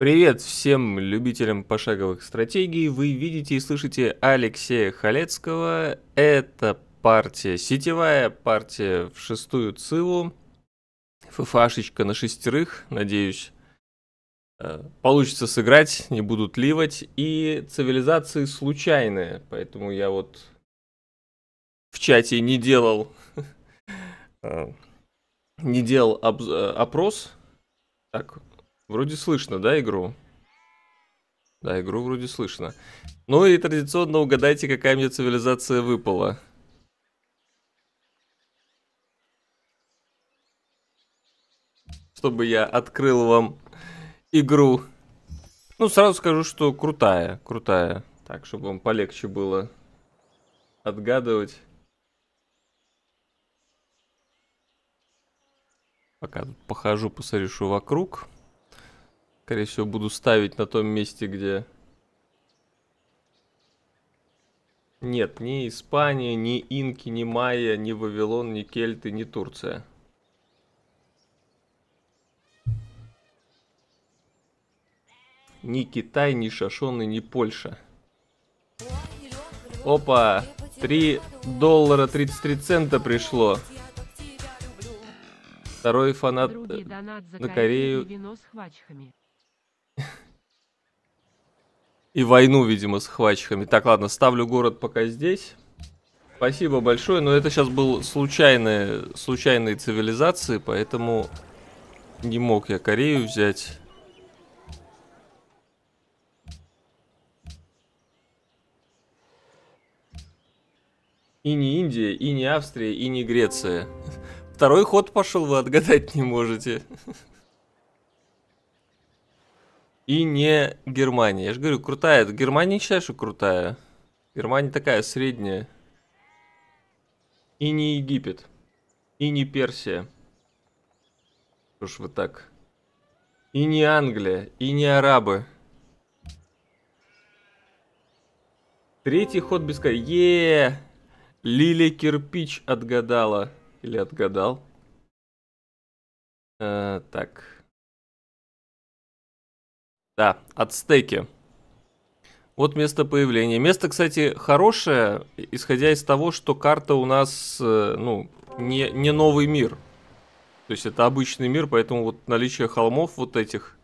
Привет всем любителям пошаговых стратегий. Вы видите и слышите Алексея Халецкого. Это партия, сетевая партия в шестую ЦИВу. ФФАшечка на шестерых, надеюсь, э, получится сыграть, не будут ливать. И цивилизации случайные, поэтому я вот в чате не делал, э, не делал э, опрос. Так, Вроде слышно, да, игру? Да, игру вроде слышно. Ну и традиционно угадайте, какая мне цивилизация выпала. Чтобы я открыл вам игру. Ну, сразу скажу, что крутая, крутая. Так, чтобы вам полегче было отгадывать. Пока тут похожу, посорешу вокруг. Скорее всего, буду ставить на том месте, где... Нет, ни Испания, ни Инки, ни Майя, ни Вавилон, ни Кельты, ни Турция. Ни Китай, ни Шашон и ни Польша. Опа! 3 доллара 33 цента пришло. Второй фанат на Корею. И войну, видимо, с хвачками. Так, ладно, ставлю город пока здесь. Спасибо большое, но это сейчас был случайные, случайные цивилизации, поэтому не мог я Корею взять. И не Индия, и не Австрия, и не Греция. Второй ход пошел, вы отгадать не можете. И не Германия. Я же говорю, крутая. Германия не считаю, что крутая. Германия такая средняя. И не Египет. И не Персия. Что ж вы так? И не Англия. И не арабы. Третий ход без е Лилия Кирпич отгадала. Или отгадал. А, так. Да, ацтеки. Вот место появления. Место, кстати, хорошее, исходя из того, что карта у нас, э, ну, не, не новый мир. То есть это обычный мир, поэтому вот наличие холмов вот этих...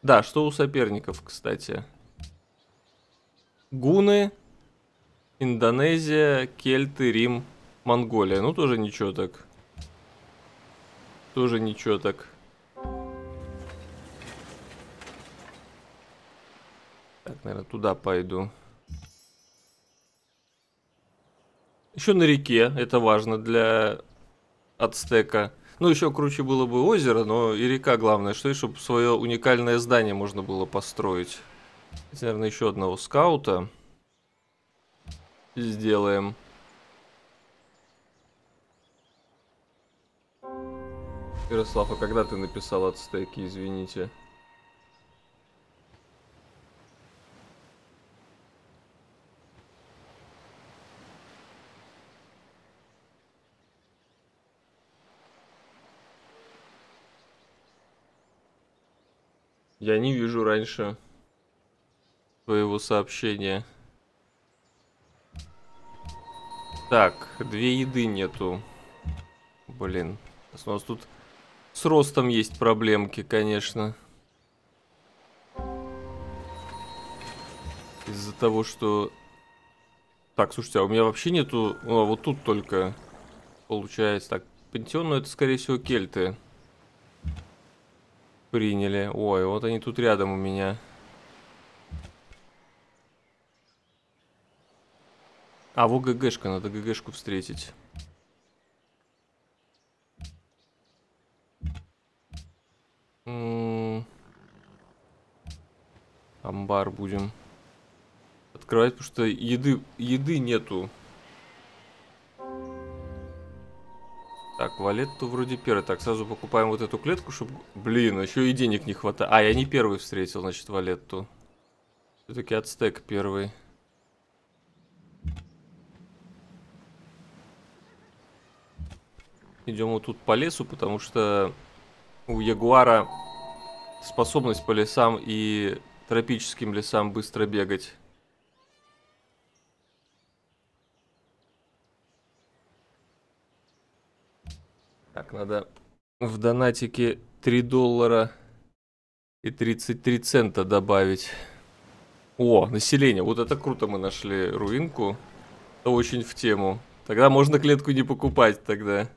Да, что у соперников, кстати? Гуны, Индонезия, Кельты, Рим, Монголия. Ну, тоже ничего так. Тоже ничего так. Так, наверное, туда пойду. Еще на реке, это важно для ацтека. Ну, еще круче было бы озеро, но и река главное, что и чтобы свое уникальное здание можно было построить. Наверное, еще одного скаута сделаем. Ярослав, а когда ты написал ацтеки, извините? Я не вижу раньше твоего сообщения. Так, две еды нету. Блин, у нас тут с ростом есть проблемки, конечно. Из-за того, что... Так, слушайте, а у меня вообще нету... А, вот тут только получается. Так, пантеон, но это, скорее всего, кельты. Приняли. Ой, вот они тут рядом у меня. А, вот ГГшка, надо ГГшку встретить. Амбар будем открывать, потому что еды, еды нету. Так, валетту вроде первый. Так, сразу покупаем вот эту клетку, чтобы... Блин, еще и денег не хватает. А, я не первый встретил, значит, валетту. Все-таки ацтек первый. Идем вот тут по лесу, потому что у Ягуара способность по лесам и тропическим лесам быстро бегать. Так, надо в донатике 3 доллара и 33 цента добавить. О, население. Вот это круто мы нашли руинку. Это очень в тему. Тогда можно клетку не покупать тогда.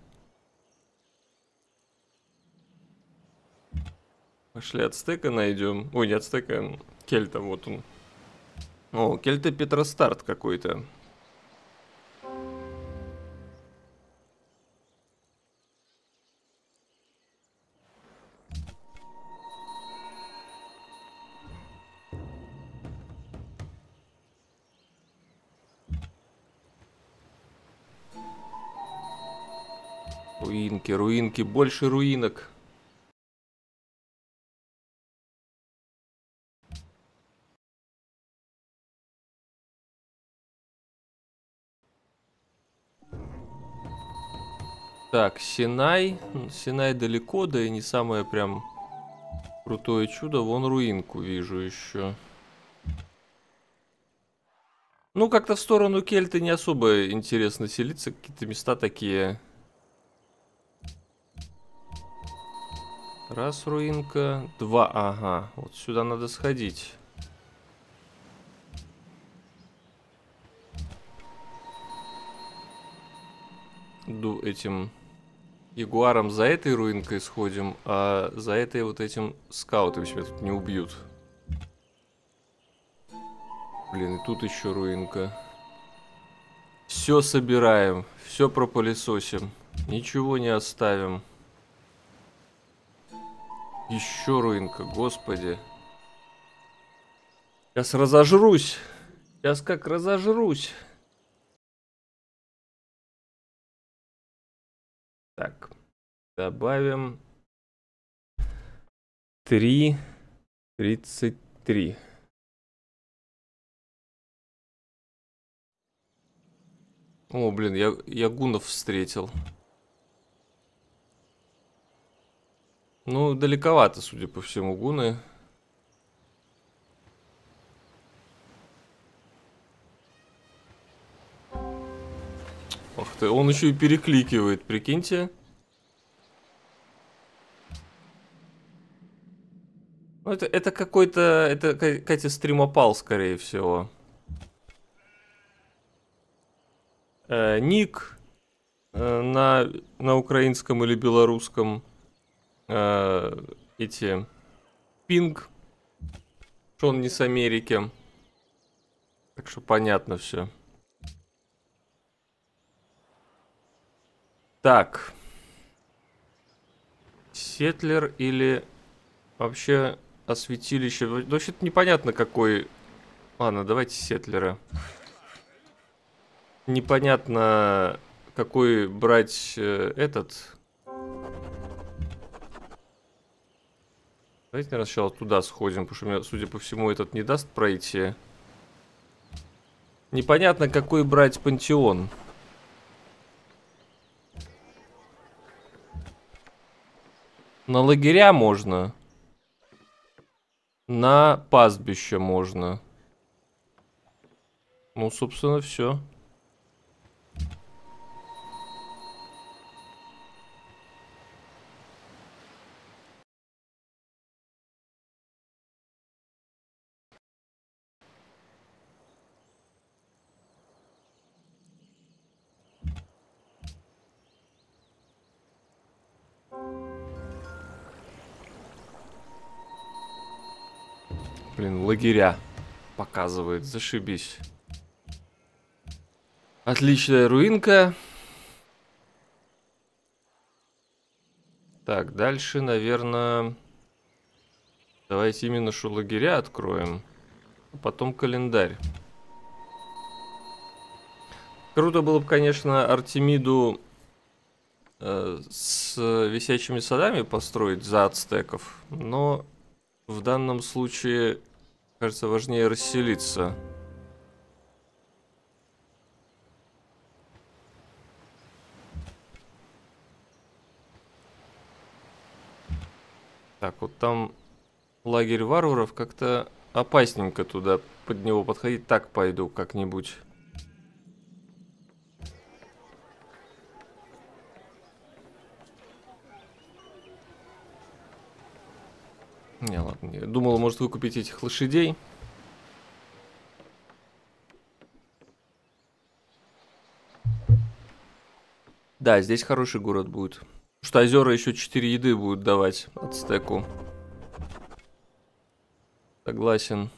Пошли ацтека найдем. Ой, не ацтека, кельта, вот он. О, кельта Петростарт какой-то. Руинки, руинки, больше руинок. Так, Синай. Синай далеко, да и не самое прям крутое чудо. Вон руинку вижу еще. Ну, как-то в сторону Кельты не особо интересно селиться. Какие-то места такие Раз руинка, два, ага. Вот сюда надо сходить. Ду этим ягуаром за этой руинкой сходим, а за этой вот этим скаутом себя тут не убьют. Блин, и тут еще руинка. Все собираем, все пропылесосим, ничего не оставим. Еще руинка, господи. Сейчас разожрусь. Сейчас как разожрусь. Так, добавим 3, 33. О, блин, я, я гунов встретил. Ну, далековато, судя по всему, гуны. Ох ты, он еще и перекликивает, прикиньте. Ну, это, это какой-то, это какая-то стримопал, скорее всего. Э, ник э, на, на украинском или белорусском э, эти пинг, что он не с Америки. Так что понятно все. Так. Сетлер или вообще осветилище. Вообще-то непонятно какой... Ладно, давайте Сетлера. Непонятно какой брать э, этот Давайте, наверное, сначала туда сходим, потому что мне, судя по всему, этот не даст пройти. Непонятно, какой брать пантеон. На лагеря можно. На пастбище можно. Ну, собственно, все. Блин, лагеря показывает, зашибись. Отличная руинка. Так, дальше, наверное... Давайте именно что лагеря откроем. А потом календарь. Круто было бы, конечно, Артемиду э, с висячими садами построить за ацтеков. Но в данном случае Кажется, важнее расселиться. Так, вот там лагерь варваров как-то опасненько туда под него подходить. Так пойду как-нибудь. Не, ладно. Я думал, может выкупить этих лошадей. Да, здесь хороший город будет. Что озера еще 4 еды будут давать от стеку. Согласен.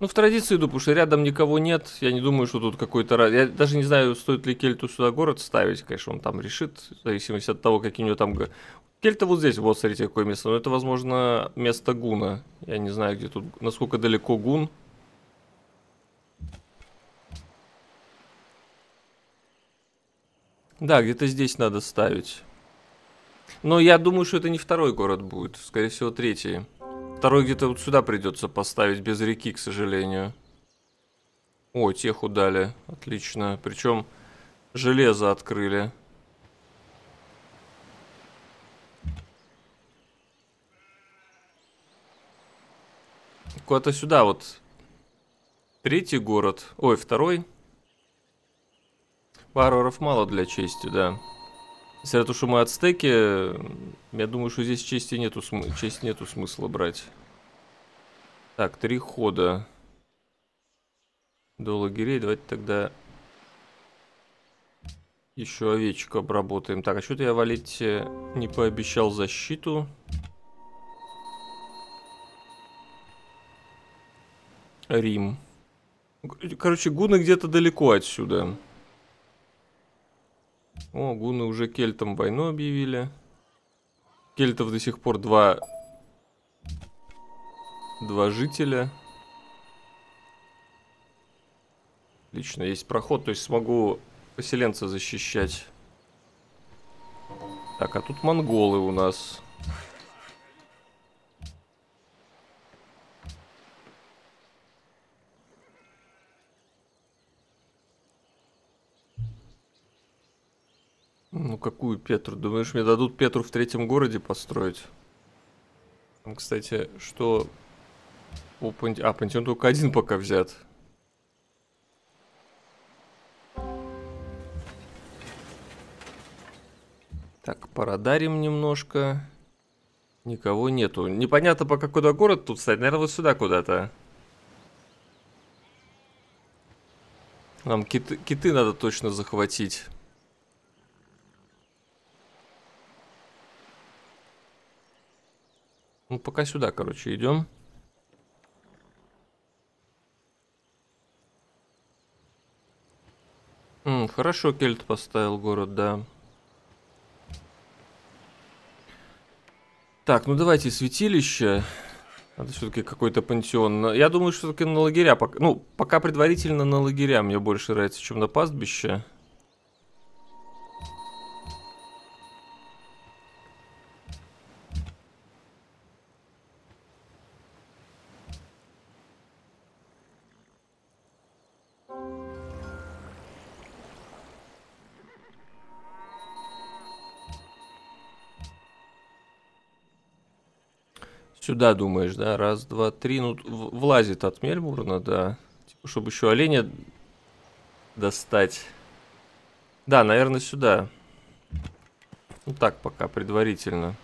Ну, в традицию иду, потому что рядом никого нет. Я не думаю, что тут какой-то... Я даже не знаю, стоит ли Кельту сюда город ставить. Конечно, он там решит, в зависимости от того, какие у него там... Кельта вот здесь, вот, смотрите, какое место. Но это, возможно, место Гуна. Я не знаю, где тут... Насколько далеко Гун. Да, где-то здесь надо ставить. Но я думаю, что это не второй город будет. Скорее всего, третий. Второй где-то вот сюда придется поставить, без реки, к сожалению. О, теху дали. Отлично. Причем железо открыли. Куда-то сюда вот. Третий город. Ой, второй. Варваров мало для чести, да. Если это что мы ацтеки, я думаю, что здесь чести нету, см... честь нету смысла брать. Так, три хода до лагерей. Давайте тогда еще овечку обработаем. Так, а что-то я валить э, не пообещал защиту. Рим. Короче, гуны где-то далеко отсюда. О, гуны уже кельтам войну объявили. Кельтов до сих пор два... Два жителя. Лично есть проход, то есть смогу поселенца защищать. Так, а тут монголы у нас. Ну какую Петру? Думаешь, мне дадут Петру в третьем городе построить? Там, кстати, что... У Панти... А, Пантеон только один пока взят. Так, порадарим немножко. Никого нету. Непонятно пока куда город тут стать. Наверное, вот сюда куда-то. Нам киты, киты надо точно захватить. Ну, пока сюда, короче, идем. М, хорошо Кельт поставил город, да. Так, ну давайте святилище. Надо все-таки какой-то пантеон. Я думаю, что все-таки на лагеря. Ну, пока предварительно на лагеря мне больше нравится, чем на пастбище. Сюда думаешь, да? Раз, два, три. Ну, влазит от Мельбурна, да. Типа, чтобы еще оленя достать. Да, наверное, сюда. Ну так, пока предварительно.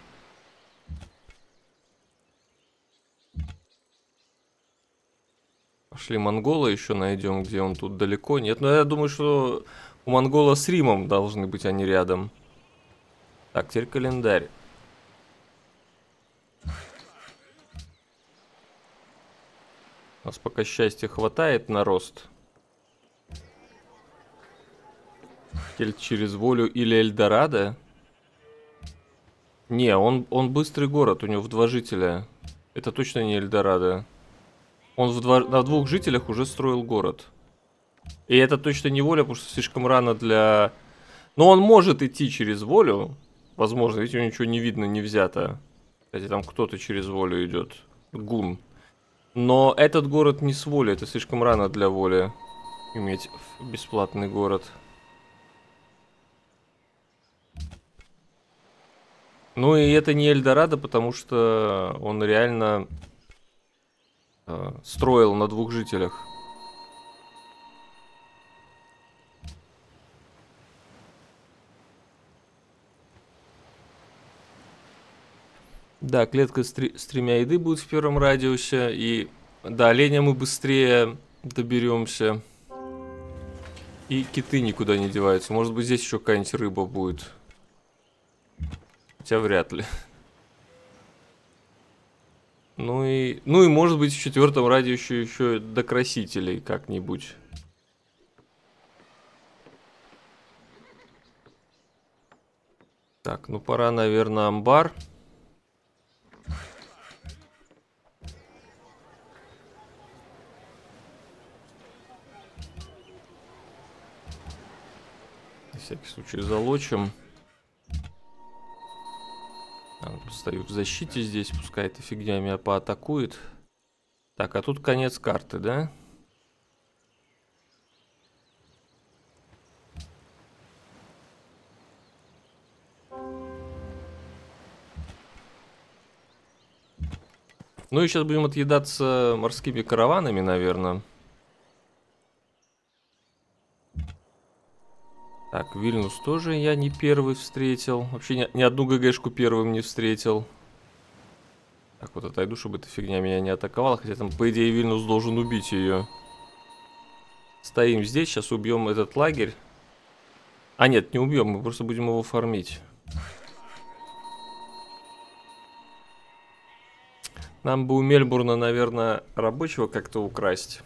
Пошли монгола еще найдем, где он тут далеко. Нет, но я думаю, что у монгола с Римом должны быть они рядом. Так, теперь календарь. У нас пока счастья хватает на рост. Кельт через волю или Эльдорадо? Не, он, он быстрый город, у него в два жителя. Это точно не Эльдорадо. Он в два, на двух жителях уже строил город. И это точно не воля, потому что слишком рано для... Но он может идти через волю. Возможно, ведь у него ничего не видно, не взято. Кстати, там кто-то через волю идет. Гун. Но этот город не с воли, это слишком рано для воли иметь бесплатный город. Ну и это не Эльдорадо, потому что он реально э, строил на двух жителях. Да, клетка с, тремя еды будет в первом радиусе. И да, оленя мы быстрее доберемся. И киты никуда не деваются. Может быть, здесь еще какая-нибудь рыба будет. Хотя вряд ли. Ну и, ну и может быть в четвертом радиусе еще до красителей как-нибудь. Так, ну пора, наверное, амбар. Всякий случай залочим. Стою в защите здесь, пускай эта фигня меня поатакует. Так, а тут конец карты, да? Ну и сейчас будем отъедаться морскими караванами, наверное. Так, Вильнюс тоже я не первый встретил. Вообще ни, ни одну ГГшку первым не встретил. Так, вот отойду, чтобы эта фигня меня не атаковала. Хотя там, по идее, Вильнюс должен убить ее. Стоим здесь, сейчас убьем этот лагерь. А нет, не убьем, мы просто будем его фармить. Нам бы у Мельбурна, наверное, рабочего как-то украсть.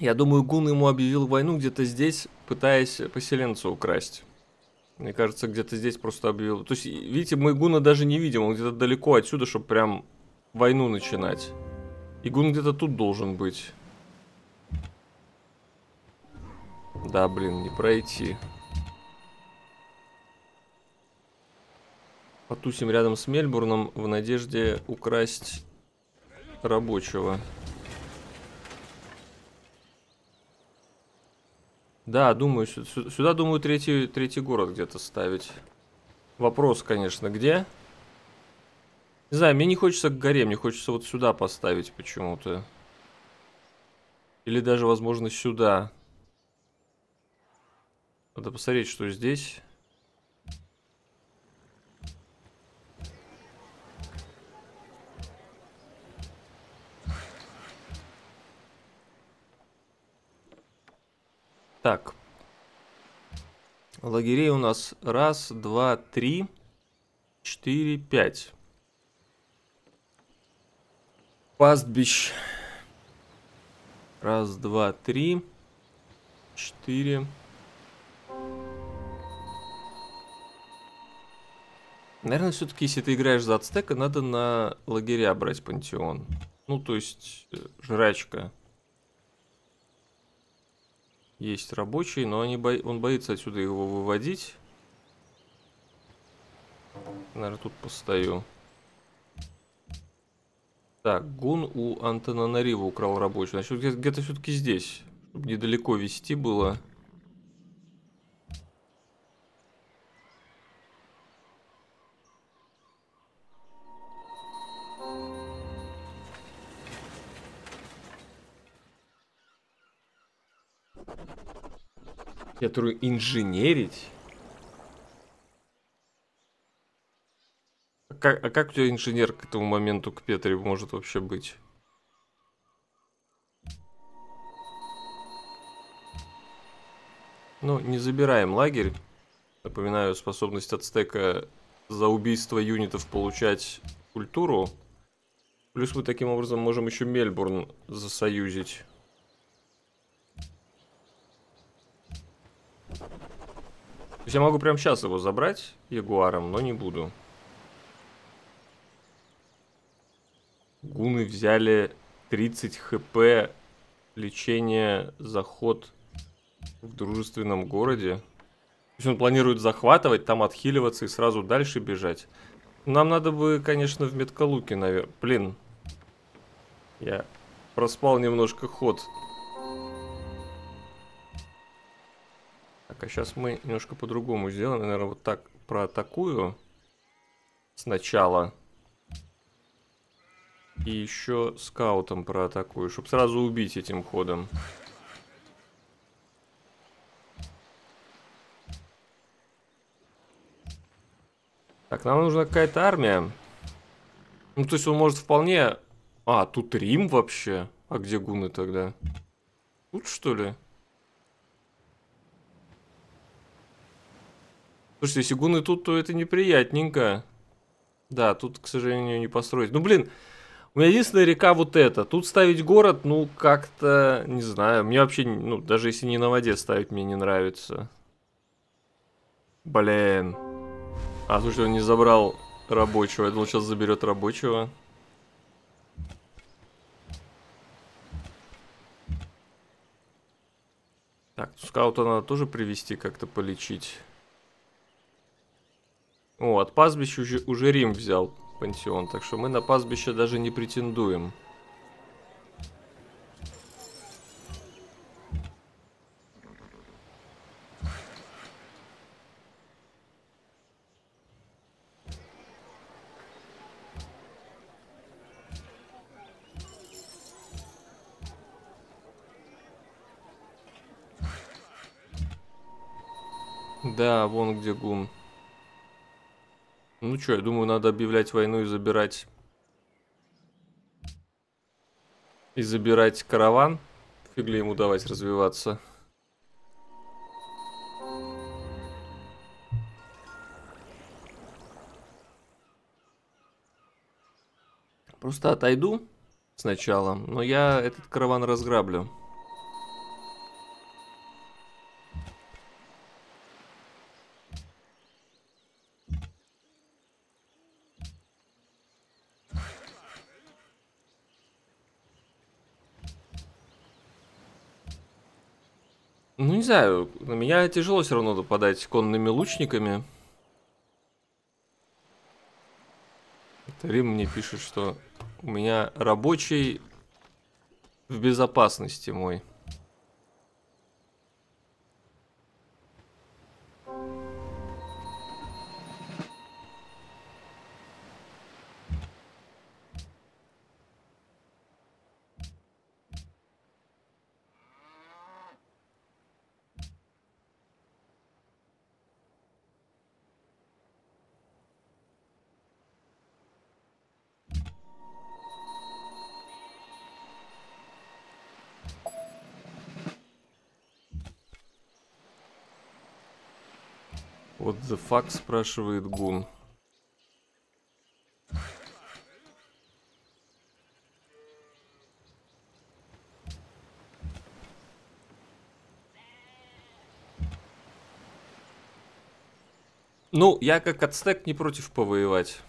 Я думаю, Гун ему объявил войну где-то здесь, пытаясь поселенца украсть. Мне кажется, где-то здесь просто объявил. То есть, видите, мы Гуна даже не видим, он где-то далеко отсюда, чтобы прям войну начинать. И Гун где-то тут должен быть. Да, блин, не пройти. Потусим рядом с Мельбурном в надежде украсть рабочего. Да, думаю, сюда, сюда думаю, третий, третий город где-то ставить. Вопрос, конечно, где? Не знаю, мне не хочется к горе, мне хочется вот сюда поставить почему-то. Или даже, возможно, сюда. Надо посмотреть, что здесь. Так. Лагерей у нас раз, два, три, четыре, пять. Пастбищ. Раз, два, три, четыре. Наверное, все-таки, если ты играешь за ацтека, надо на лагеря брать пантеон. Ну, то есть, э, жрачка. Есть рабочий, но они бо... он боится отсюда его выводить. Наверное, тут постою. Так, Гун у Антона Нарива украл рабочий. Значит, где-то все-таки здесь. Чтобы недалеко вести было. Которую инженерить? А как, а как у тебя инженер к этому моменту, к Петре, может вообще быть? Ну, не забираем лагерь. Напоминаю, способность от стека за убийство юнитов получать культуру. Плюс мы таким образом можем еще Мельбурн засоюзить. Есть я могу прямо сейчас его забрать ягуаром, но не буду. Гуны взяли 30 хп лечение заход в дружественном городе. То есть он планирует захватывать, там отхиливаться и сразу дальше бежать. Нам надо бы, конечно, в Меткалуке, наверное. Блин. Я проспал немножко ход. Так, а сейчас мы немножко по-другому сделаем. Наверное, вот так проатакую сначала. И еще скаутом проатакую, чтобы сразу убить этим ходом. Так, нам нужна какая-то армия. Ну, то есть он может вполне... А, тут Рим вообще. А где гуны тогда? Тут, что ли? Слушайте, если гуны тут, то это неприятненько. Да, тут, к сожалению, не построить. Ну, блин, у меня единственная река вот эта. Тут ставить город, ну, как-то, не знаю. Мне вообще, ну, даже если не на воде ставить, мне не нравится. Блин. А, слушай, он не забрал рабочего. Я думал, сейчас заберет рабочего. Так, скаута надо тоже привести, как-то полечить. О, от пастбища уже, уже Рим взял пансион, так что мы на пастбище даже не претендуем. Да, вон где гум. Ну что, я думаю, надо объявлять войну и забирать... И забирать караван. Фиг ли ему давать развиваться. Просто отойду сначала, но я этот караван разграблю. Знаю, на меня тяжело все равно нападать конными лучниками. Рим мне пишет, что у меня рабочий в безопасности мой. Fuck спрашивает Гун. Ну, я как ацтек не против повоевать.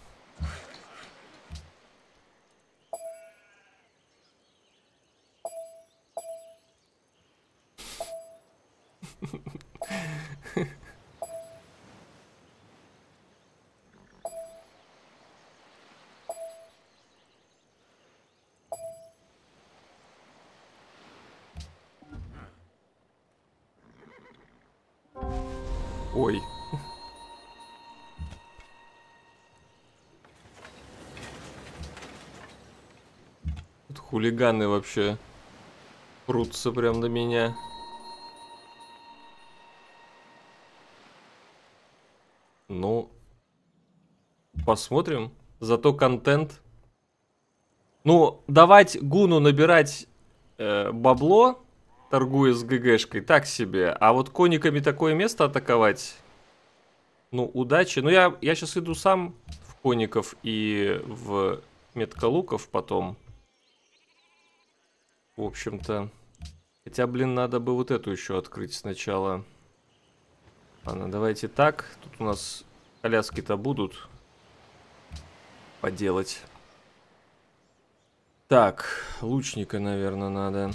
Хулиганы вообще прутся прям на меня. Ну, посмотрим. Зато контент. Ну, давать Гуну набирать э, бабло торгуя с ГГшкой, так себе. А вот кониками такое место атаковать, ну, удачи. Ну, я, я сейчас иду сам в коников и в меткалуков потом. В общем-то. Хотя, блин, надо бы вот эту еще открыть сначала. Ладно, давайте так. Тут у нас коляски-то будут поделать. Так, лучника, наверное, надо.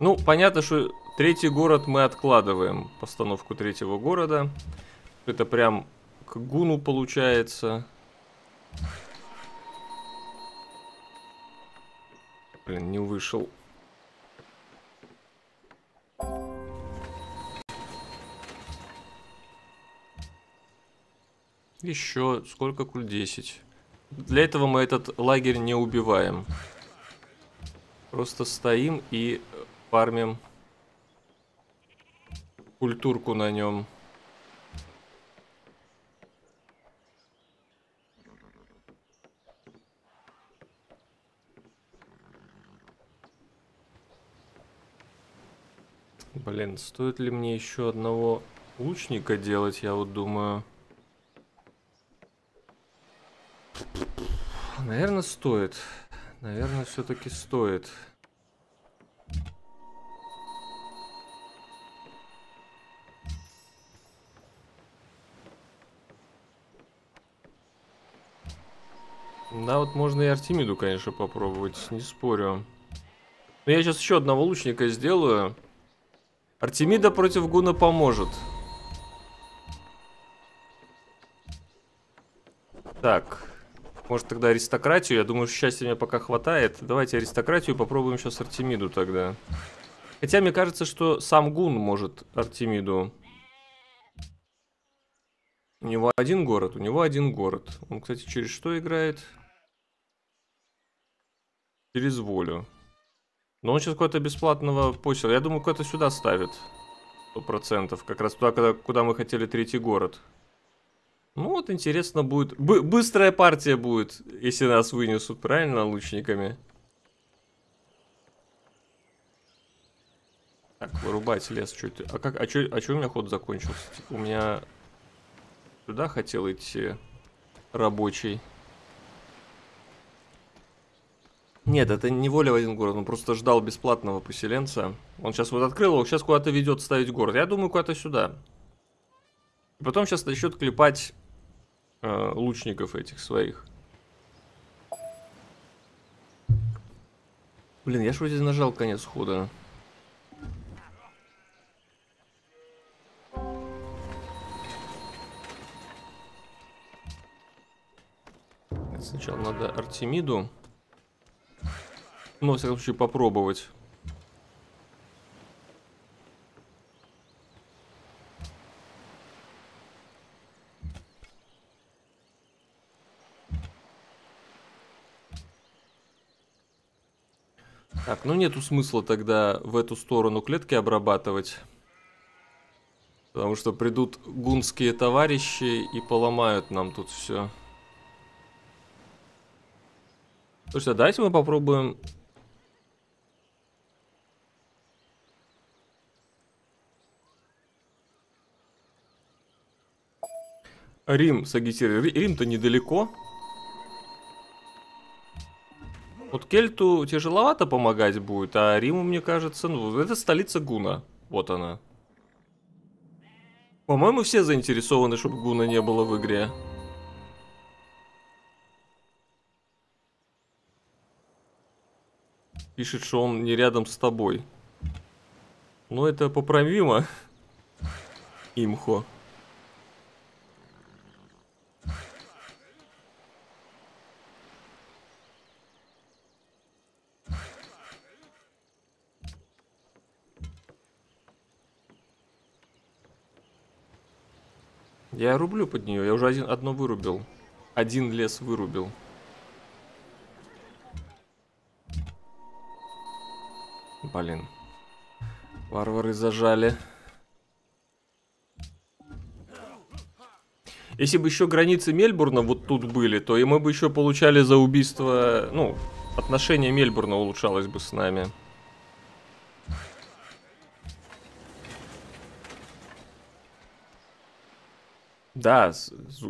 Ну, понятно, что третий город мы откладываем. Постановку третьего города. Это прям к Гуну получается. Блин, не вышел. Еще сколько куль 10. Для этого мы этот лагерь не убиваем. Просто стоим и фармим культурку на нем. Блин, стоит ли мне еще одного лучника делать, я вот думаю. Наверное, стоит. Наверное, все-таки стоит. Да, вот можно и Артемиду, конечно, попробовать, не спорю. Но я сейчас еще одного лучника сделаю. Артемида против Гуна поможет. Так. Может тогда аристократию? Я думаю, счастья мне пока хватает. Давайте аристократию попробуем сейчас Артемиду тогда. Хотя мне кажется, что сам Гун может Артемиду. У него один город, у него один город. Он, кстати, через что играет? Через волю. Но он сейчас какой-то бесплатного почел. Я думаю, куда-то сюда ставит. Сто процентов. Как раз туда, куда, куда мы хотели третий город. Ну вот, интересно будет. Бы быстрая партия будет, если нас вынесут, правильно, лучниками? Так, вырубать лес. Это? А как? А чё, а чё у меня ход закончился? Типа, у меня сюда хотел идти рабочий. Нет, это не воля в один город, он просто ждал бесплатного поселенца. Он сейчас вот открыл его, сейчас куда-то ведет ставить город. Я думаю, куда-то сюда. И потом сейчас начнет клепать э, лучников этих своих. Блин, я ж вроде нажал конец хода. Сначала надо Артемиду. Ну, во всяком случае, попробовать. Так, ну нету смысла тогда в эту сторону клетки обрабатывать. Потому что придут гунские товарищи и поломают нам тут все. Слушайте, давайте мы попробуем Рим сагитирует. Рим-то недалеко. Вот Кельту тяжеловато помогать будет, а Риму, мне кажется, ну, это столица Гуна. Вот она. По-моему, все заинтересованы, чтобы Гуна не было в игре. Пишет, что он не рядом с тобой. Ну, это поправимо. Имхо. Я рублю под нее. Я уже один, одно вырубил. Один лес вырубил. Блин. Варвары зажали. Если бы еще границы Мельбурна вот тут были, то и мы бы еще получали за убийство... Ну, отношение Мельбурна улучшалось бы с нами. Да,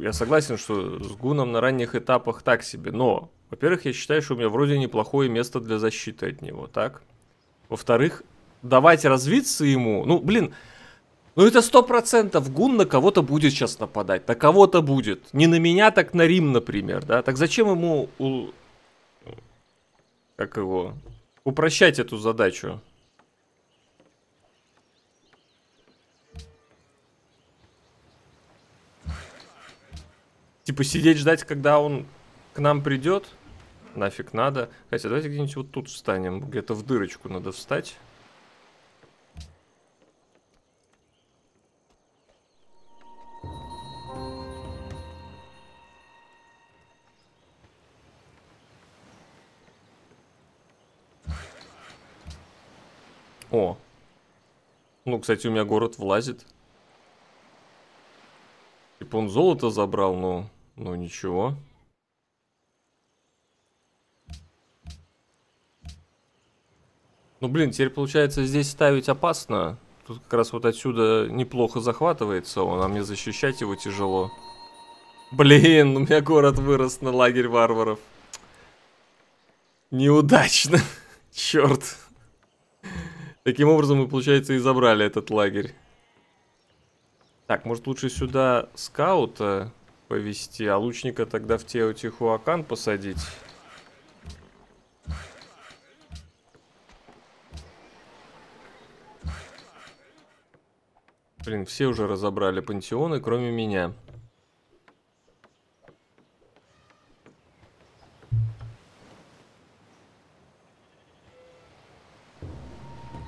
я согласен, что с Гуном на ранних этапах так себе, но, во-первых, я считаю, что у меня вроде неплохое место для защиты от него, так? Во-вторых, давать развиться ему, ну, блин, ну это сто процентов Гун на кого-то будет сейчас нападать, на кого-то будет. Не на меня, так на Рим, например, да? Так зачем ему, у... как его, упрощать эту задачу? Типа сидеть ждать, когда он к нам придет. нафиг надо. Хотя давайте где-нибудь вот тут встанем. Где-то в дырочку надо встать. О. Ну, кстати, у меня город влазит. Типа он золото забрал, но... Ну, ничего. Ну, блин, теперь, получается, здесь ставить опасно. Тут как раз вот отсюда неплохо захватывается он, а мне защищать его тяжело. Блин, у меня город вырос на лагерь варваров. Неудачно. Черт. Таким образом мы, получается, и забрали этот лагерь. Так, может лучше сюда скаута повести, а лучника тогда в Теотихуакан посадить? Блин, все уже разобрали пантеоны, кроме меня.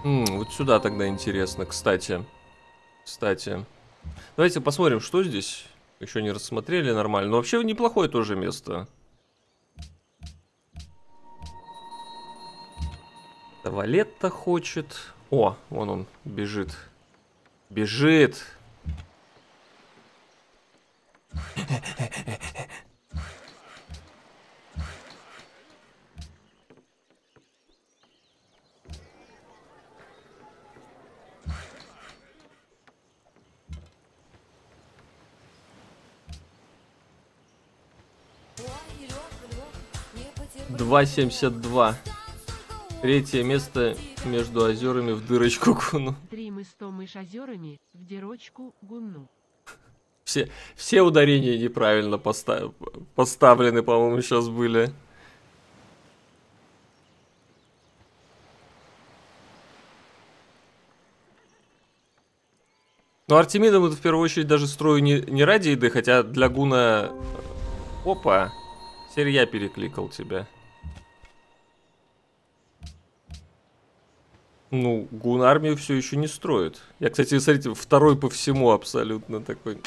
М -м, вот сюда тогда интересно, кстати. Кстати. Давайте посмотрим, что здесь. Еще не рассмотрели нормально. Но вообще неплохое тоже место. Валетта хочет. О, вон он бежит. Бежит. Два семьдесят два. Третье место между озерами в дырочку Гуну. Три мы сто мышь озерами в дырочку Гуну. Все, все ударения неправильно поста поставлены, по-моему, сейчас были. Ну, Артемида мы в первую очередь даже строю не, не ради еды, хотя для Гуна... Опа, теперь я перекликал тебя. Ну, Гун армию все еще не строит. Я, кстати, смотрите, второй по всему абсолютно такой.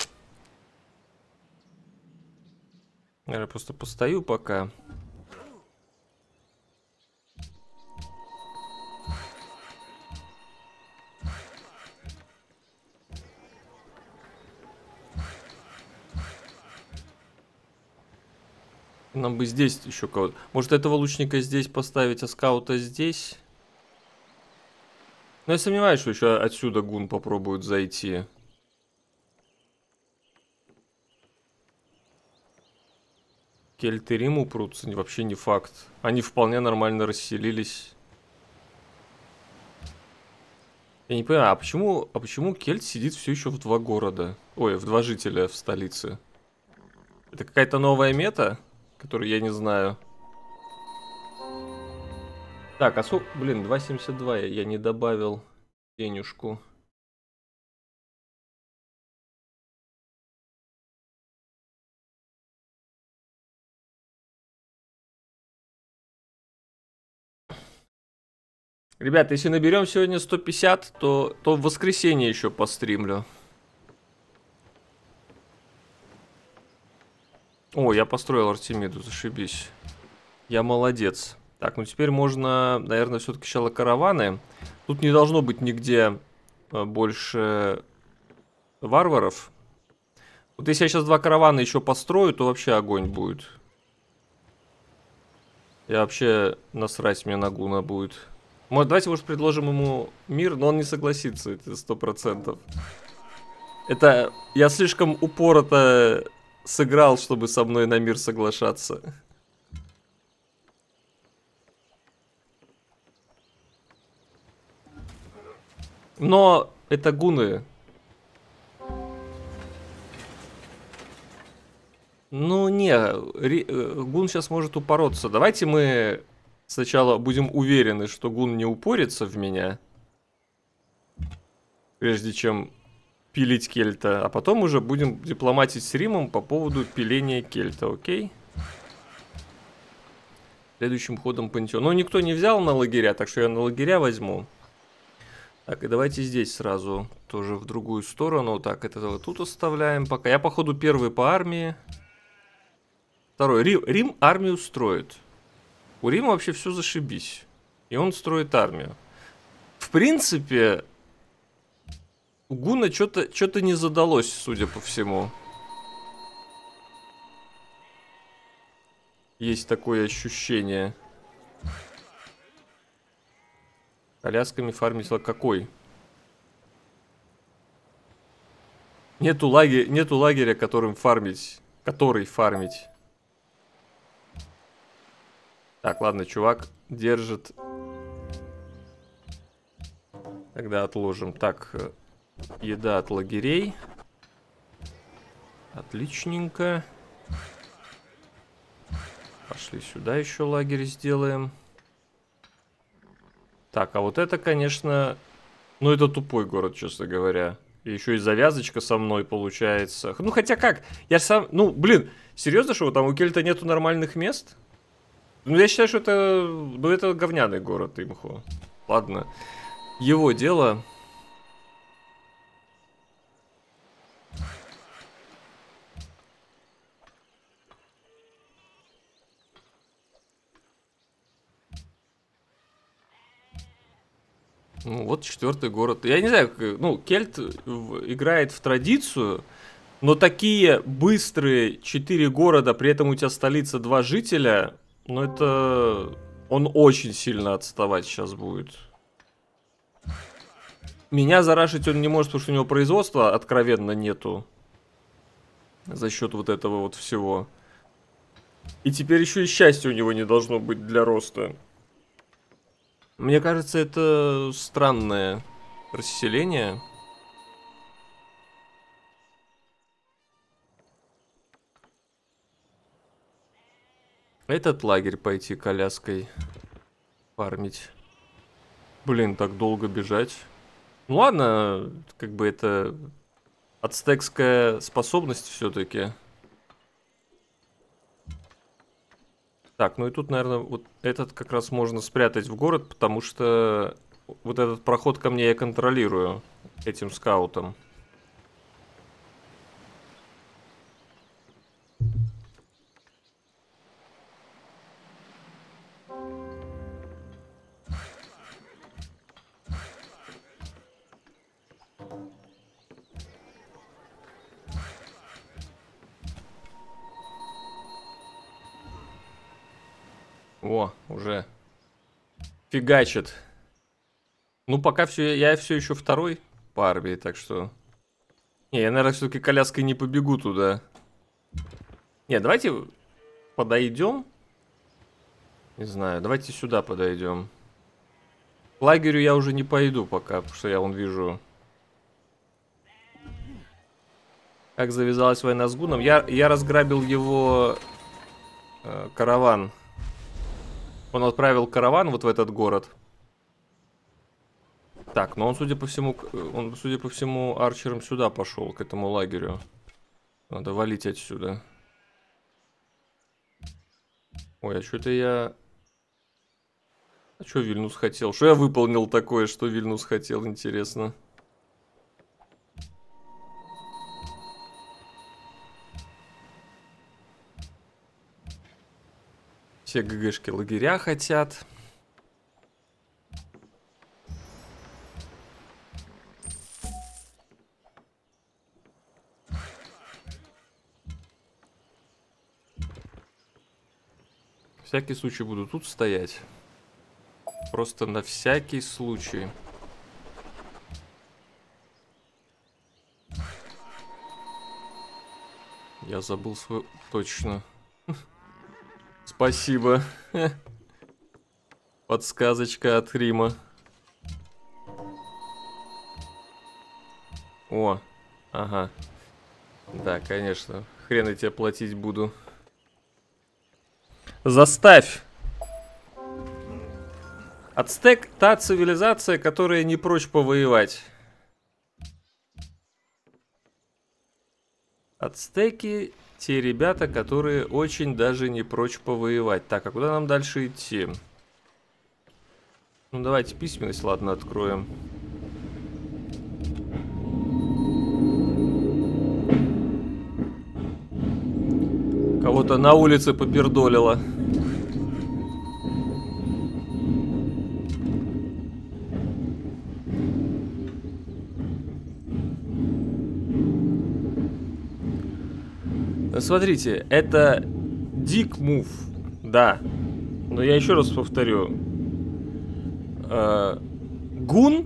Я просто постою пока. Нам бы здесь еще кого-то... Может, этого лучника здесь поставить, а скаута здесь? Но я сомневаюсь, что еще отсюда гун попробует зайти. Кельты Рим упрутся, вообще не факт. Они вполне нормально расселились. Я не понимаю, а почему, а почему Кельт сидит все еще в два города? Ой, в два жителя в столице. Это какая-то новая мета, которую я не знаю. Так, а сколько... Блин, 2.72 я, я не добавил денежку. Ребята, если наберем сегодня 150, то, то в воскресенье еще постримлю. О, я построил Артемиду, зашибись. Я молодец. Так, ну теперь можно, наверное, все-таки сначала караваны. Тут не должно быть нигде э, больше варваров. Вот если я сейчас два каравана еще построю, то вообще огонь будет. Я вообще насрать мне на Гуна будет. Может, давайте, может, предложим ему мир, но он не согласится, это сто процентов. Это я слишком упорото сыграл, чтобы со мной на мир соглашаться. Но это гуны. Ну не, Ри, э, гун сейчас может упороться. Давайте мы сначала будем уверены, что гун не упорится в меня. Прежде чем пилить кельта. А потом уже будем дипломатить с Римом по поводу пиления кельта, окей? Следующим ходом пантеон. Но никто не взял на лагеря, так что я на лагеря возьму. Так, и давайте здесь сразу тоже в другую сторону. Так, это вот тут оставляем пока. Я, походу, первый по армии. Второй. Рим, Рим армию строит. У Рима вообще все зашибись. И он строит армию. В принципе, у Гуна что-то что не задалось, судя по всему. Есть такое ощущение. Колясками фармить какой? Нету, лагеря, нету лагеря, которым фармить. Который фармить. Так, ладно, чувак держит. Тогда отложим. Так, э, еда от лагерей. Отличненько. Пошли сюда еще лагерь сделаем. Так, а вот это, конечно... Ну, это тупой город, честно говоря. Еще и завязочка со мной получается. Ну, хотя как? Я сам... Ну, блин, серьезно, что там у Кельта нету нормальных мест? Ну, я считаю, что это... Ну, это говняный город, Имхо. Ладно. Его дело. Ну, вот четвертый город. Я не знаю, ну, Кельт играет в традицию, но такие быстрые четыре города, при этом у тебя столица два жителя, ну это... Он очень сильно отставать сейчас будет. Меня зарашить он не может, потому что у него производства откровенно нету. За счет вот этого вот всего. И теперь еще и счастья у него не должно быть для роста. Мне кажется, это странное расселение. Этот лагерь пойти коляской фармить. Блин, так долго бежать. Ну ладно, как бы это ацтекская способность все-таки. Так, ну и тут, наверное, вот этот как раз можно спрятать в город, потому что вот этот проход ко мне я контролирую этим скаутом. О, уже фигачит. Ну, пока все, я все еще второй по армии, так что... Не, я, наверное, все-таки коляской не побегу туда. Не, давайте подойдем. Не знаю, давайте сюда подойдем. К лагерю я уже не пойду пока, потому что я вон вижу... Как завязалась война с Гуном. Я, я разграбил его э, караван. Он отправил караван вот в этот город. Так, но он, судя по всему, он, судя по всему, арчером сюда пошел, к этому лагерю. Надо валить отсюда. Ой, а что-то я... А что Вильнус хотел? Что я выполнил такое, что Вильнус хотел, интересно? Все ГГшки лагеря хотят. Всякий случай буду тут стоять. Просто на всякий случай. Я забыл свой... Точно. Спасибо. Подсказочка от Рима. О, ага. Да, конечно. Хрен я тебе платить буду. Заставь! Ацтек – та цивилизация, которая не прочь повоевать. Ацтеки те ребята, которые очень даже не прочь повоевать. Так, а куда нам дальше идти? Ну, давайте письменность, ладно, откроем. Кого-то на улице попердолило. Смотрите, это дик мув, да. Но я еще раз повторю. Э, гун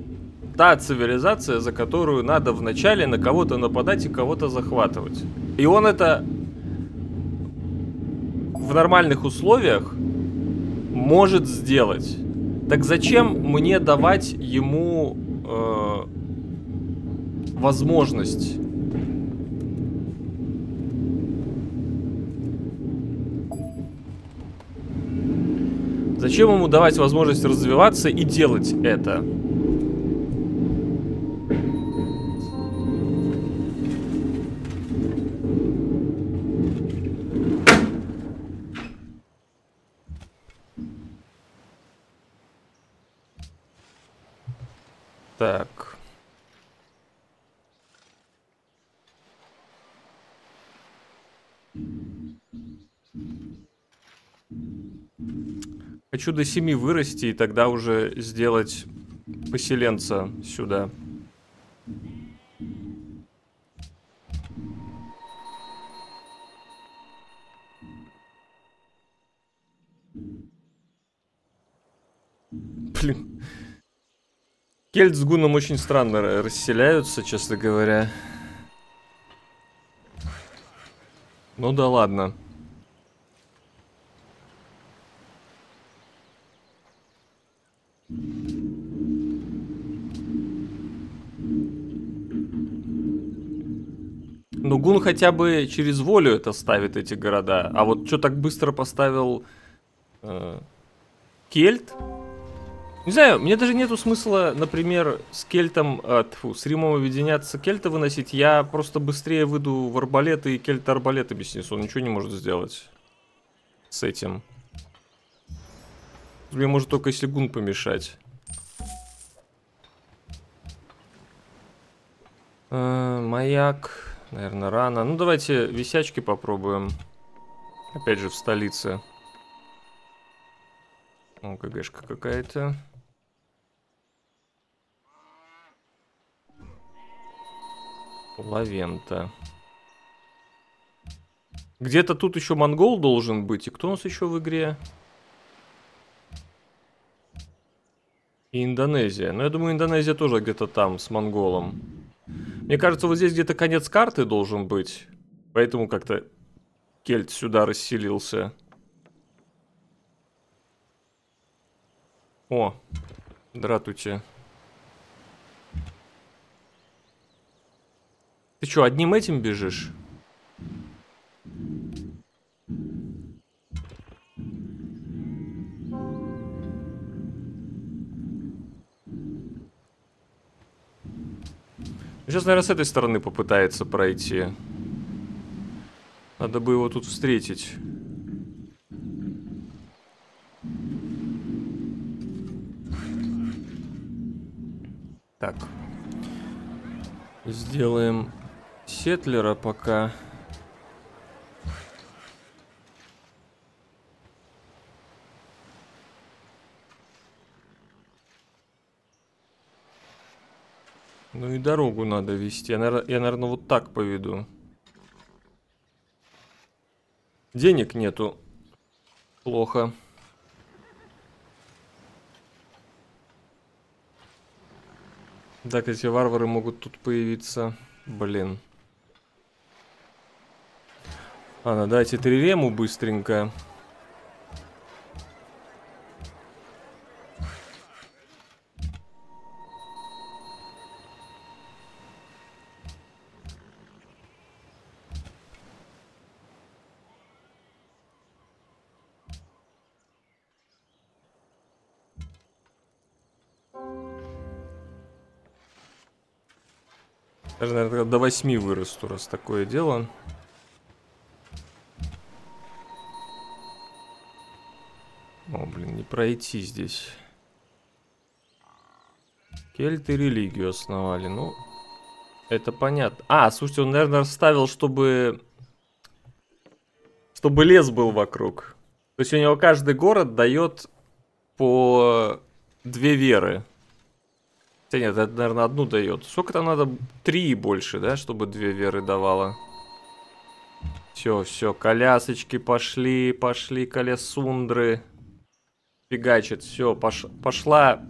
та цивилизация, за которую надо вначале на кого-то нападать и кого-то захватывать. И он это в нормальных условиях может сделать. Так зачем мне давать ему э, возможность Зачем ему давать возможность развиваться и делать это? Хочу до 7 вырасти и тогда уже сделать поселенца сюда. Блин. Кельт с Гуном очень странно расселяются, честно говоря. Ну да ладно. Ну, Гун хотя бы через волю это ставит, эти города. А вот что так быстро поставил э, Кельт? Не знаю, мне даже нету смысла, например, с Кельтом, э, тьфу, с Римом объединяться, Кельта выносить. Я просто быстрее выйду в арбалеты и Кельта арбалеты снесу. Он ничего не может сделать с этим. Мне может только если Гун помешать. Э, маяк. Наверное, рано. Ну, давайте висячки попробуем. Опять же, в столице. О, ГГшка какая-то. Лавента. Где-то тут еще монгол должен быть. И кто у нас еще в игре? И Индонезия. Ну, я думаю, Индонезия тоже где-то там, с монголом. Мне кажется, вот здесь где-то конец карты должен быть. Поэтому как-то Кельт сюда расселился. О, дратути. Ты что, одним этим бежишь? Сейчас, наверное, с этой стороны попытается пройти. Надо бы его тут встретить. Так. Сделаем Сетлера пока. Ну и дорогу надо вести. Я, я, наверное, вот так поведу. Денег нету. Плохо. Так, эти варвары могут тут появиться. Блин. А, дайте трирему быстренько. до 8 вырасту, раз такое дело. О, блин, не пройти здесь. Кельты религию основали, ну... Это понятно. А, слушайте, он, наверное, ставил, чтобы... Чтобы лес был вокруг. То есть у него каждый город дает по две веры. Хотя нет, это, наверное, одну дает. Сколько там надо? Три больше, да, чтобы две веры давала. Все, все, колясочки пошли, пошли колясундры. Фигачит, все, пош, пошла...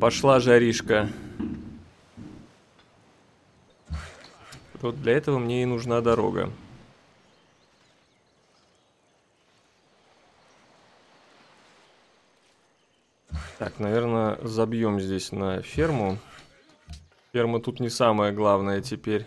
Пошла жаришка. Вот для этого мне и нужна дорога. Так, наверное, забьем здесь на ферму. Ферма тут не самое главное теперь.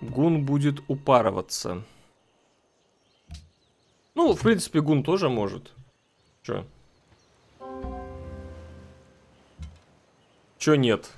Гун будет упарываться. Ну, в принципе, Гун тоже может. Чё? Чё нет?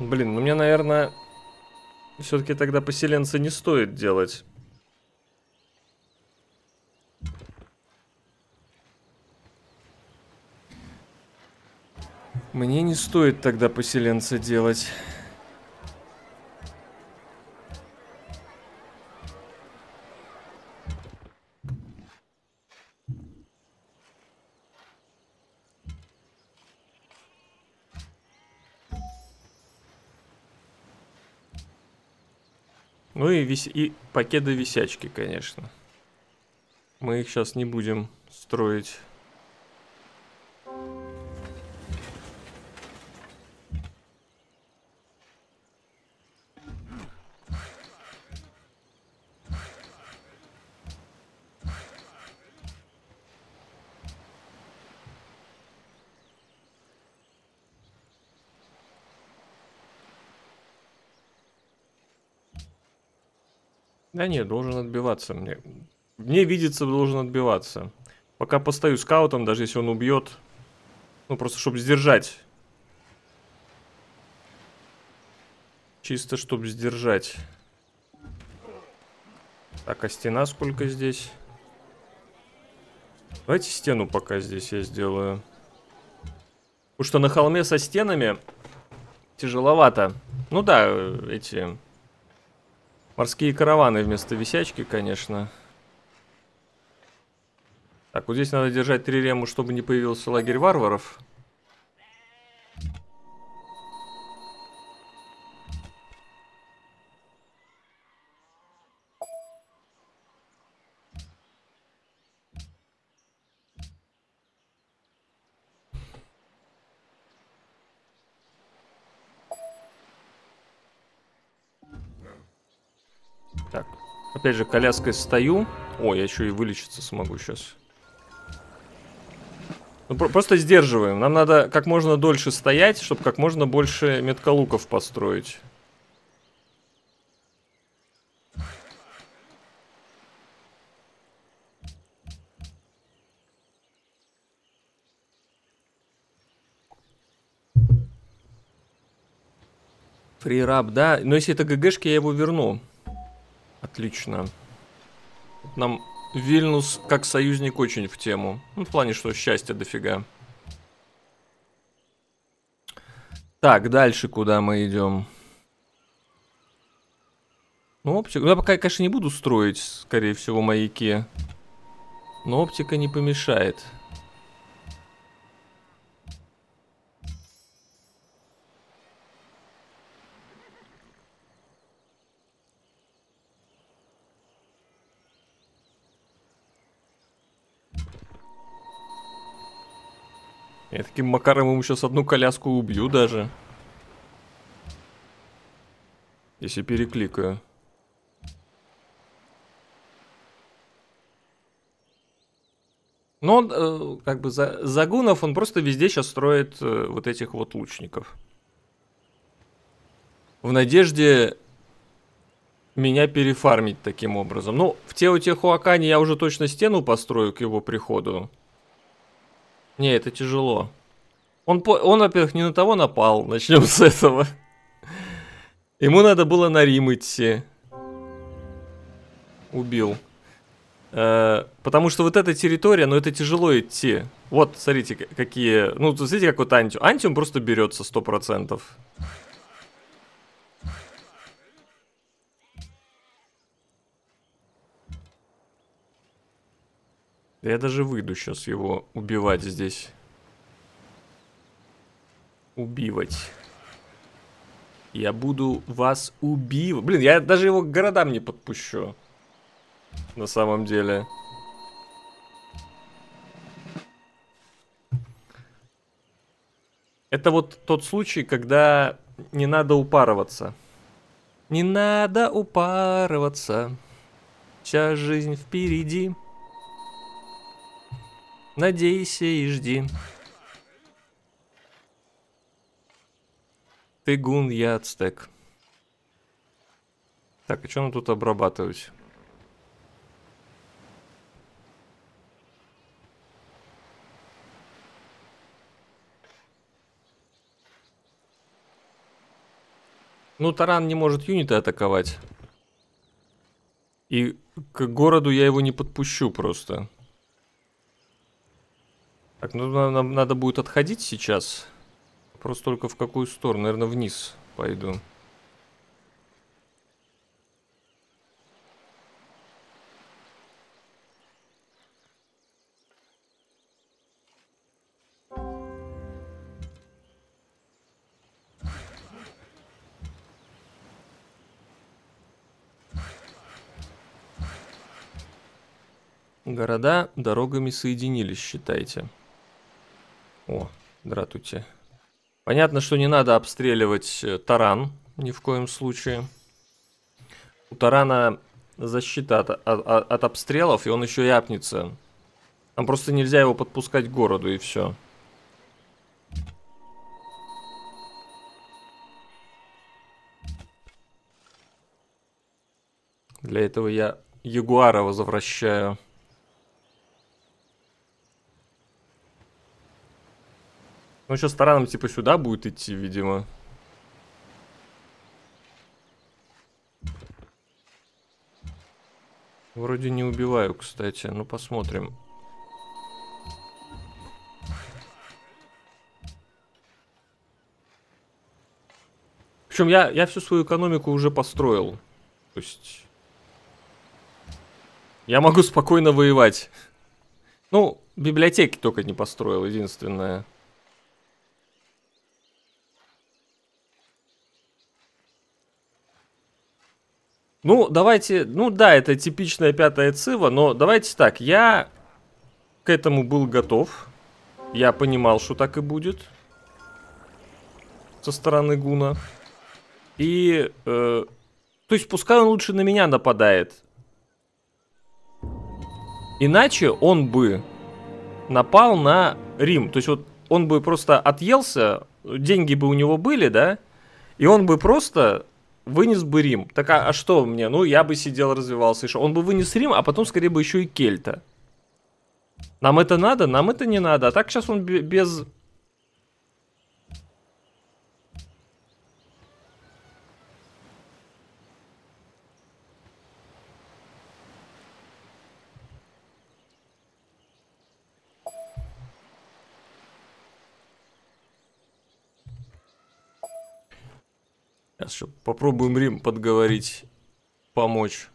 Блин, ну мне, наверное, все-таки тогда поселенца не стоит делать. Мне не стоит тогда поселенца делать. Вис... и пакеты висячки, конечно. Мы их сейчас не будем строить. Да нет, должен отбиваться мне. Мне видится, должен отбиваться. Пока постою скаутом, даже если он убьет. Ну, просто чтобы сдержать. Чисто, чтобы сдержать. Так, а стена сколько здесь? Давайте стену пока здесь я сделаю. Потому что на холме со стенами тяжеловато. Ну да, эти Морские караваны вместо висячки, конечно. Так, вот здесь надо держать трирему, чтобы не появился лагерь варваров. Опять же, коляской стою. О, я еще и вылечиться смогу сейчас. Ну, про просто сдерживаем. Нам надо как можно дольше стоять, чтобы как можно больше метколуков построить. Фрираб, да. Но если это ГГшки, я его верну. Отлично. Нам Вильнюс как союзник очень в тему. Ну, в плане, что счастья дофига. Так, дальше куда мы идем? Ну, оптика... Ну, я пока, конечно, не буду строить, скорее всего, маяки. Но оптика не помешает. Я таким макаром ему сейчас одну коляску убью даже. Если перекликаю. Но он, э, как бы, за, Загунов, он просто везде сейчас строит э, вот этих вот лучников. В надежде меня перефармить таким образом. Ну, в Теотехуакане я уже точно стену построю к его приходу. Не, это тяжело. Он, он во-первых, не на того напал. Начнем с этого. Ему надо было на Рим идти. Убил. Э, потому что вот эта территория, ну это тяжело идти. Вот, смотрите, какие... Ну, смотрите, как вот антиум. Антиум просто берется 100%. Я даже выйду сейчас его убивать здесь. Убивать. Я буду вас убивать. Блин, я даже его к городам не подпущу. На самом деле. Это вот тот случай, когда не надо упарываться. Не надо упарываться. Вся жизнь впереди. Надейся и жди. Ты гун, я ацтек. Так, а что нам тут обрабатывать? Ну, таран не может юниты атаковать. И к городу я его не подпущу просто. Так, ну нам надо будет отходить сейчас. Просто только в какую сторону? Наверное, вниз пойду. Города дорогами соединились, считайте. О, дратуйте. Понятно, что не надо обстреливать э, таран ни в коем случае. У тарана защита от, от, от обстрелов, и он еще и апнется. Просто нельзя его подпускать к городу, и все. Для этого я Ягуара возвращаю. Ну, сейчас тараном типа сюда будет идти, видимо. Вроде не убиваю, кстати. Ну, посмотрим. Причем я, я всю свою экономику уже построил. То есть... Я могу спокойно воевать. Ну, библиотеки только не построил, единственное. Ну, давайте, ну да, это типичная пятая цива, но давайте так, я к этому был готов. Я понимал, что так и будет. Со стороны Гуна. И, э, то есть, пускай он лучше на меня нападает. Иначе он бы напал на Рим. То есть, вот он бы просто отъелся, деньги бы у него были, да? И он бы просто вынес бы Рим. Так а, а что мне? Ну, я бы сидел, развивался еще. Он бы вынес Рим, а потом, скорее бы, еще и Кельта. Нам это надо? Нам это не надо. А так сейчас он без Сейчас попробуем Рим подговорить, помочь.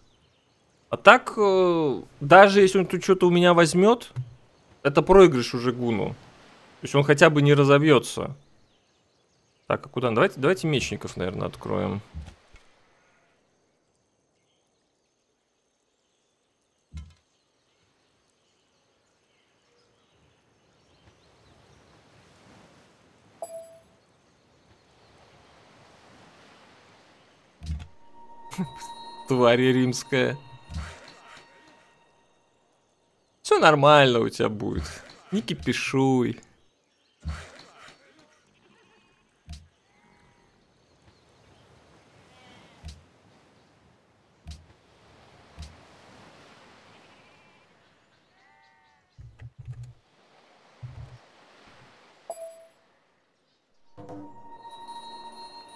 А так, э, даже если он тут что-то у меня возьмет, это проигрыш уже Гуну. То есть он хотя бы не разовьется. Так, а куда? Давайте, давайте мечников, наверное, откроем. Тварь римская. Все нормально у тебя будет. Не кипишуй.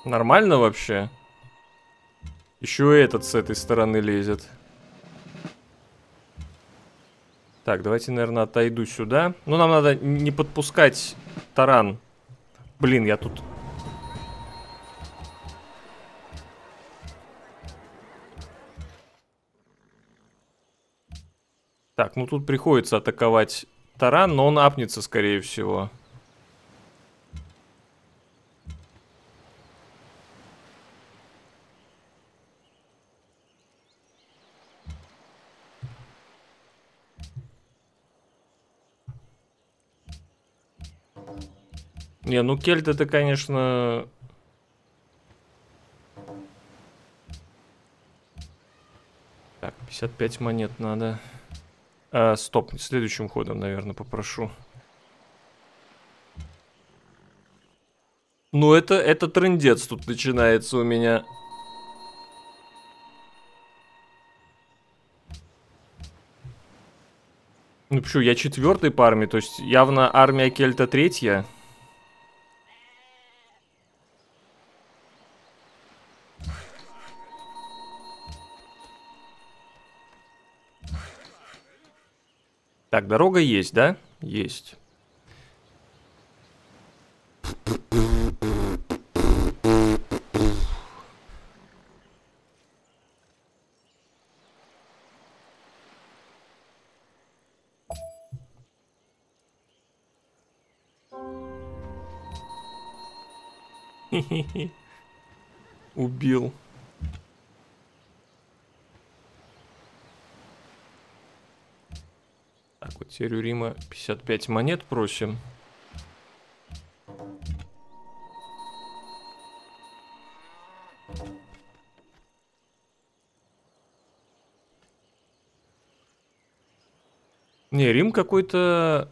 Нормально вообще? Еще этот с этой стороны лезет. Так, давайте, наверное, отойду сюда. Ну, нам надо не подпускать таран. Блин, я тут... Так, ну тут приходится атаковать таран, но он апнется, скорее всего. Не, ну кельт это, конечно... Так, 55 монет надо. А, стоп, следующим ходом, наверное, попрошу. Ну, это, это трендец тут начинается у меня. Ну, почему, я четвертый по армии, то есть явно армия Кельта третья. Так, дорога есть, да? Есть. Убил. Так, утерю Рима 55 монет просим. Не, Рим какой-то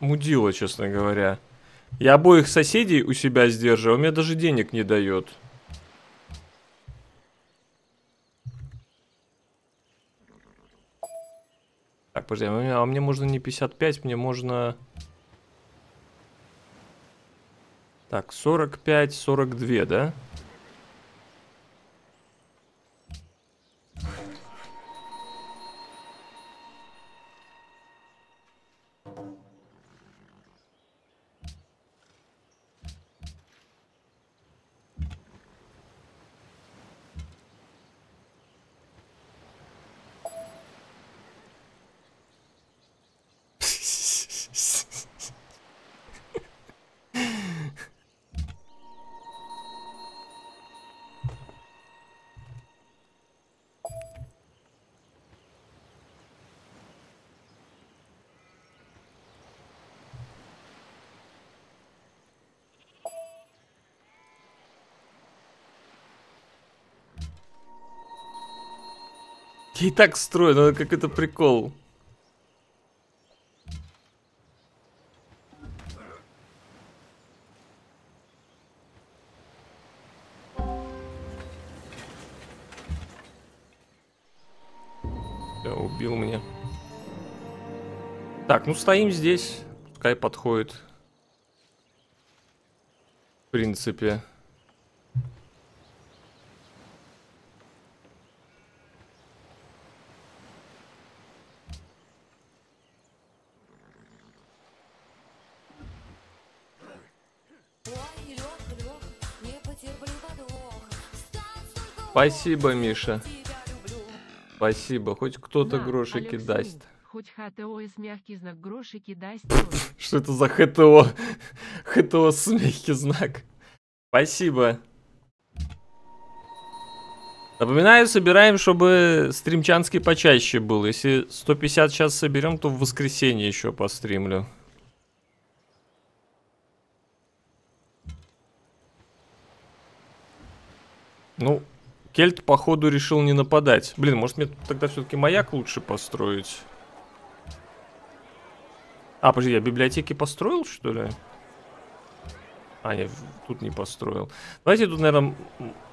мудила, честно говоря. Я обоих соседей у себя сдерживаю, он мне даже денег не дает. Так, подожди, а мне, а мне можно не 55, мне можно... Так, 45, 42, да? Я и так строю, но как это прикол. Все, убил меня. Так, ну стоим здесь. Пускай подходит. В принципе. Спасибо, Миша. Спасибо. Хоть кто-то На, грошики Алекс даст. Хоть ХТО из мягкий знак грошики даст. Что это за ХТО? ХТО с мягкий знак. Спасибо. Напоминаю, собираем, чтобы стримчанский почаще был. Если 150 сейчас соберем, то в воскресенье еще постримлю. Ну, Кельт, походу, решил не нападать. Блин, может мне тогда все-таки маяк лучше построить? А, подожди, я библиотеки построил, что ли? А, я тут не построил. Давайте тут, наверное...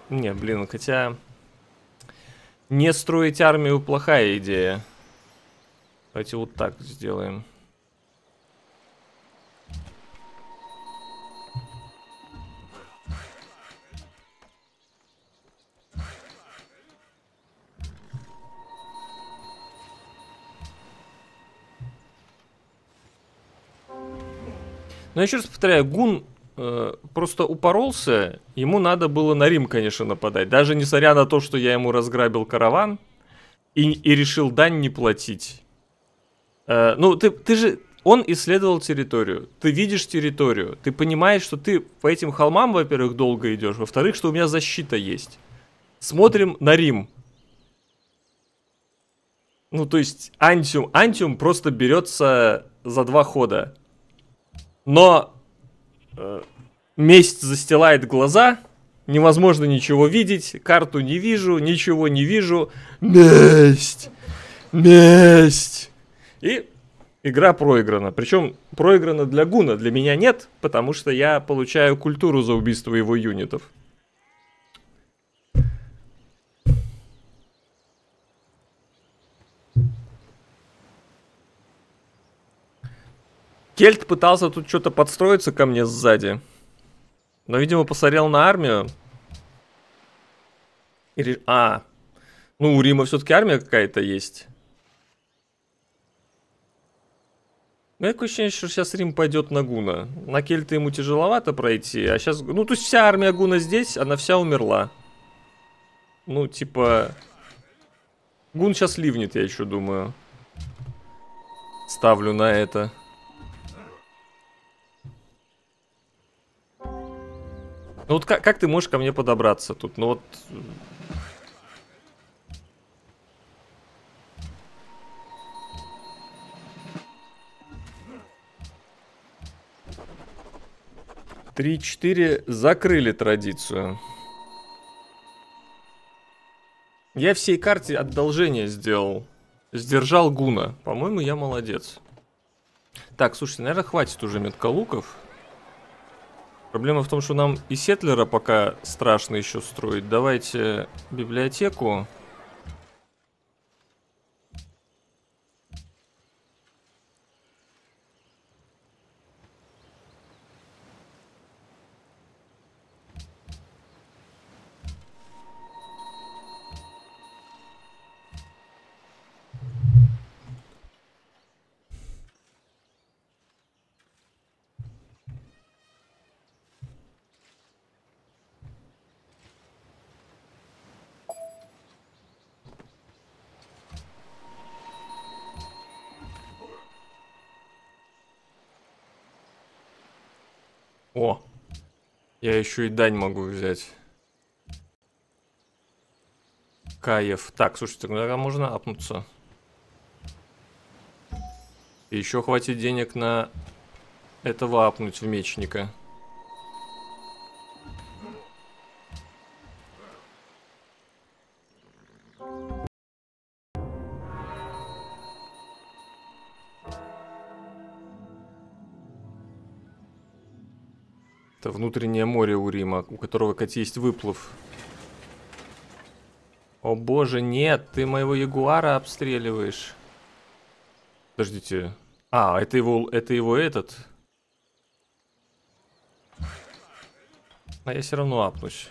Не, блин, хотя... Не строить армию плохая идея. Давайте вот так сделаем. Но еще раз повторяю, Гун э, просто упоролся, ему надо было на Рим, конечно, нападать. Даже несмотря на то, что я ему разграбил караван и, и решил дань не платить. Э, ну, ты, ты же... Он исследовал территорию. Ты видишь территорию. Ты понимаешь, что ты по этим холмам, во-первых, долго идешь. Во-вторых, что у меня защита есть. Смотрим на Рим. Ну, то есть, Антиум. Антиум просто берется за два хода. Но э, месть застилает глаза, невозможно ничего видеть, карту не вижу, ничего не вижу. Месть! Месть! И игра проиграна. Причем проиграна для Гуна, для меня нет, потому что я получаю культуру за убийство его юнитов. Кельт пытался тут что-то подстроиться ко мне сзади. Но, видимо, посмотрел на армию. И... А, ну у Рима все-таки армия какая-то есть. Ну, такое ощущение, что сейчас Рим пойдет на Гуна. На Кельта ему тяжеловато пройти, а сейчас... Ну, то есть вся армия Гуна здесь, она вся умерла. Ну, типа... Гун сейчас ливнет, я еще думаю. Ставлю на это. Ну вот как, как ты можешь ко мне подобраться тут? Ну вот... Три-четыре закрыли традицию. Я всей карте одолжение сделал. Сдержал Гуна. По-моему, я молодец. Так, слушайте, наверное, хватит уже меткалуков. Проблема в том, что нам и Сетлера пока страшно еще строить. Давайте библиотеку. Я еще и дань могу взять. Каев. Так, слушайте, тогда можно апнуться. И еще хватит денег на этого апнуть в мечника. Внутреннее море у Рима, у которого, кстати, есть выплыв. О боже, нет, ты моего ягуара обстреливаешь. Подождите. А, это его, это его этот. А я все равно апнусь.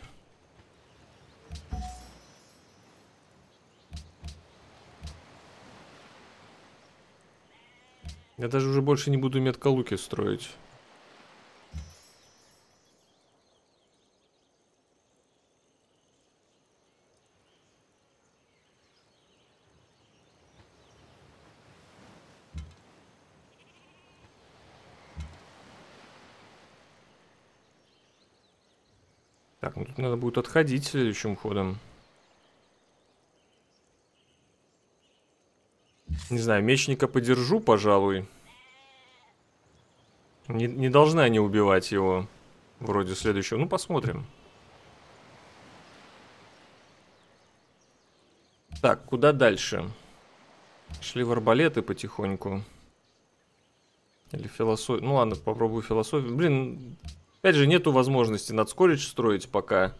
Я даже уже больше не буду меткалуки строить. Надо будет отходить следующим ходом. Не знаю, мечника подержу, пожалуй. Не, не должны они убивать его. Вроде следующего. Ну, посмотрим. Так, куда дальше? Шли в арбалеты потихоньку. Или философию. Ну ладно, попробую философию. Блин, опять же, нету возможности надскорич строить пока.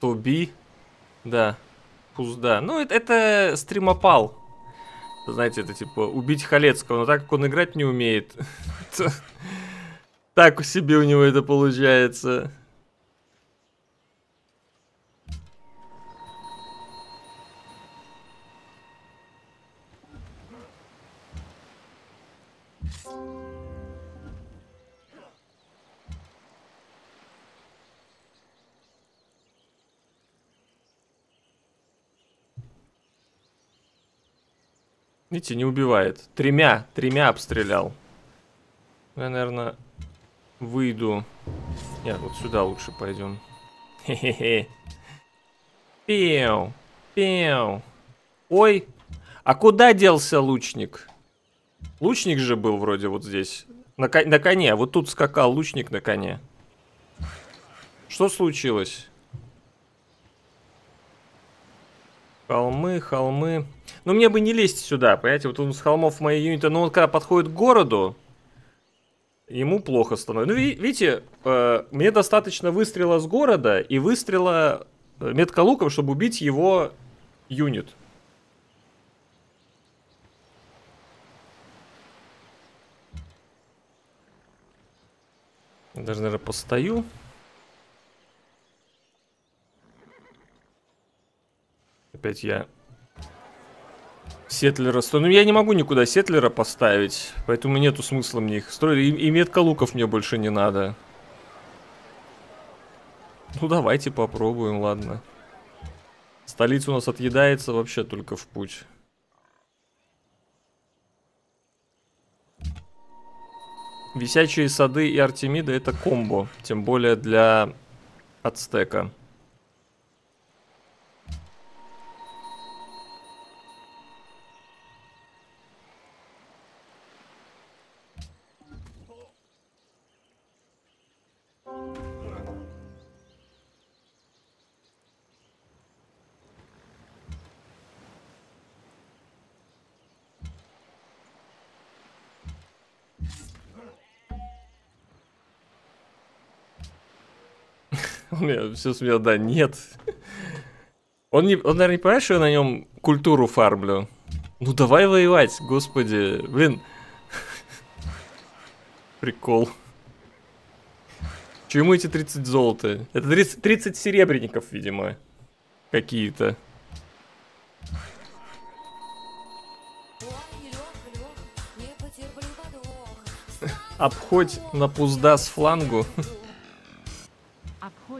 Тоби. Да. Пузда. Ну, это, это стримопал. Знаете, это типа убить Халецкого, но так как он играть не умеет, так себе у него это получается. Видите, не убивает. Тремя, тремя обстрелял. Я, наверное, выйду. Нет, вот сюда лучше пойдем. Хе-хе-хе. Пеу. Ой, а куда делся лучник? Лучник же был вроде вот здесь. На, на коне, вот тут скакал лучник на коне. Что случилось? Холмы, холмы. Ну, мне бы не лезть сюда, понимаете? Вот он с холмов моей юнита, но он когда подходит к городу, ему плохо становится. Ну, видите, э, мне достаточно выстрела с города и выстрела э, метколуком, чтобы убить его юнит. Даже, наверное, постою. Опять я Сетлера. Ну, я не могу никуда Сетлера поставить, поэтому нету смысла мне их строить. И, и метка луков мне больше не надо. Ну, давайте попробуем, ладно. Столица у нас отъедается вообще только в путь. Висячие сады и Артемида это комбо, тем более для Ацтека. Он меня все смеял, да, нет. Он, не, он, наверное, не понимает, что я на нем культуру фармлю. Ну давай воевать, господи. Блин. Прикол. Чему эти 30 золота? Это 30, 30 серебряников, видимо. Какие-то. Обходь на пузда с флангу.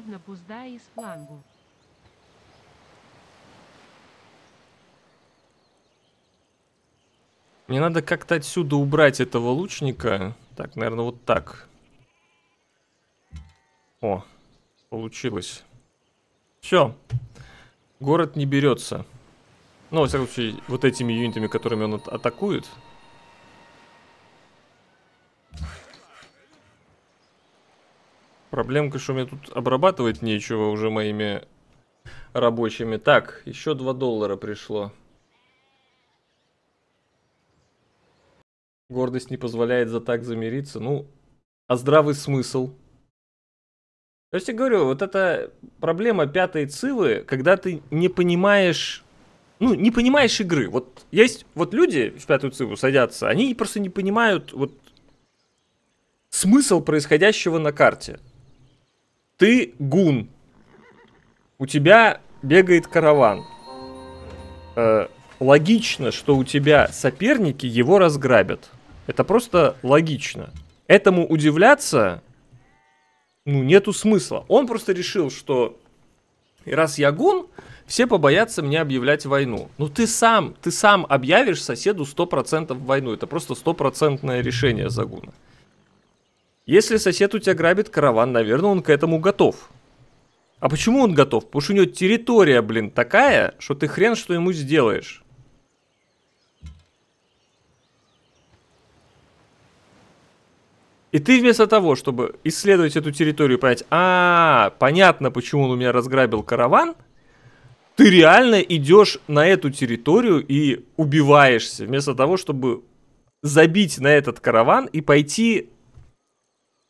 Обходь на пузда и с флангу. Мне надо как-то отсюда убрать этого лучника. Так, наверное, вот так. О, получилось. Все. Город не берется. Ну, во всяком случае, вот этими юнитами, которыми он атакует. Проблемка, что мне тут обрабатывать нечего уже моими рабочими. Так, еще 2 доллара пришло. Гордость не позволяет за так замириться. Ну, а здравый смысл? То есть я говорю, вот эта проблема пятой цивы, когда ты не понимаешь, ну, не понимаешь игры. Вот есть вот люди в пятую циву садятся, они просто не понимают вот смысл происходящего на карте. Ты гун. У тебя бегает караван. Э, логично, что у тебя соперники его разграбят. Это просто логично. Этому удивляться, ну, нету смысла. Он просто решил, что раз я гун, все побоятся мне объявлять войну. Ну, ты сам, ты сам объявишь соседу 100% войну. Это просто стопроцентное решение загуна. Если сосед у тебя грабит караван, наверное, он к этому готов. А почему он готов? Потому что у него территория, блин, такая, что ты хрен что ему сделаешь. И ты вместо того, чтобы исследовать эту территорию понять, а, понятно, почему он у меня разграбил караван, ты реально идешь на эту территорию и убиваешься, вместо того, чтобы забить на этот караван и пойти...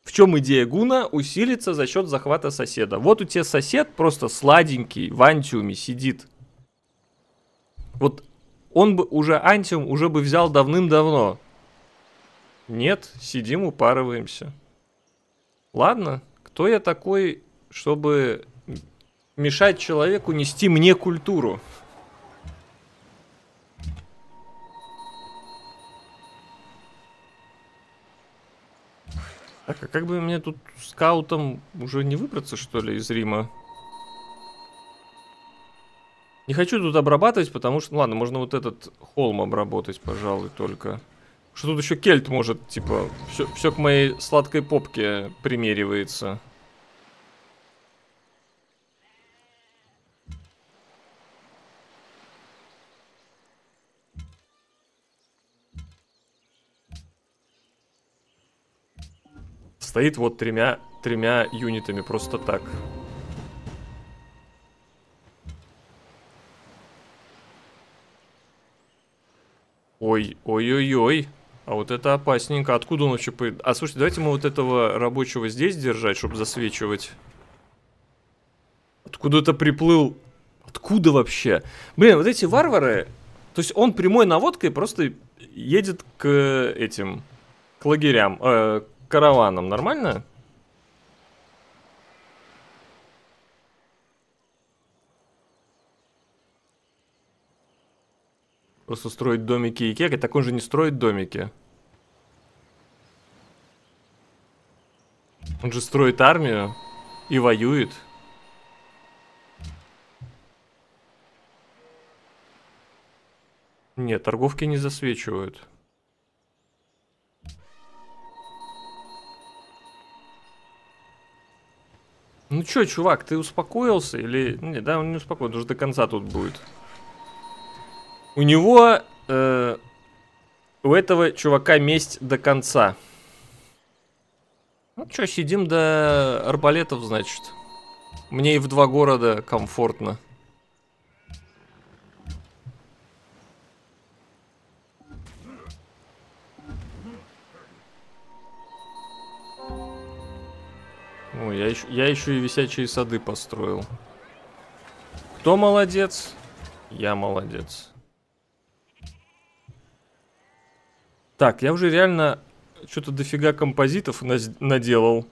В чем идея Гуна? Усилиться за счет захвата соседа. Вот у тебя сосед просто сладенький, в антиуме сидит. Вот он бы уже антиум уже бы взял давным-давно. Нет, сидим, упарываемся. Ладно, кто я такой, чтобы мешать человеку нести мне культуру? Так, а как бы мне тут скаутом уже не выбраться, что ли, из Рима? Не хочу тут обрабатывать, потому что... Ну, ладно, можно вот этот холм обработать, пожалуй, только. Что тут еще кельт может, типа, все, все к моей сладкой попке примеривается. Стоит вот тремя, тремя юнитами просто так. Ой, ой-ой-ой. А вот это опасненько. Откуда он вообще... По... А слушайте, давайте мы вот этого рабочего здесь держать, чтобы засвечивать. Откуда это приплыл? Откуда вообще? Блин, вот эти варвары... То есть он прямой наводкой просто едет к этим... К лагерям. Э, к караванам. Нормально? Просто строить домики и кекать, так он же не строит домики. Он же строит армию и воюет. Нет, торговки не засвечивают. Ну чё, чувак, ты успокоился или... Не, да, он не успокоился, уже до конца тут будет. У него... Э, у этого чувака месть до конца. Ну что, сидим до арбалетов, значит. Мне и в два города комфортно. Ой, я еще, я еще и висячие сады построил. Кто молодец? Я молодец. Так, я уже реально что-то дофига композитов наделал.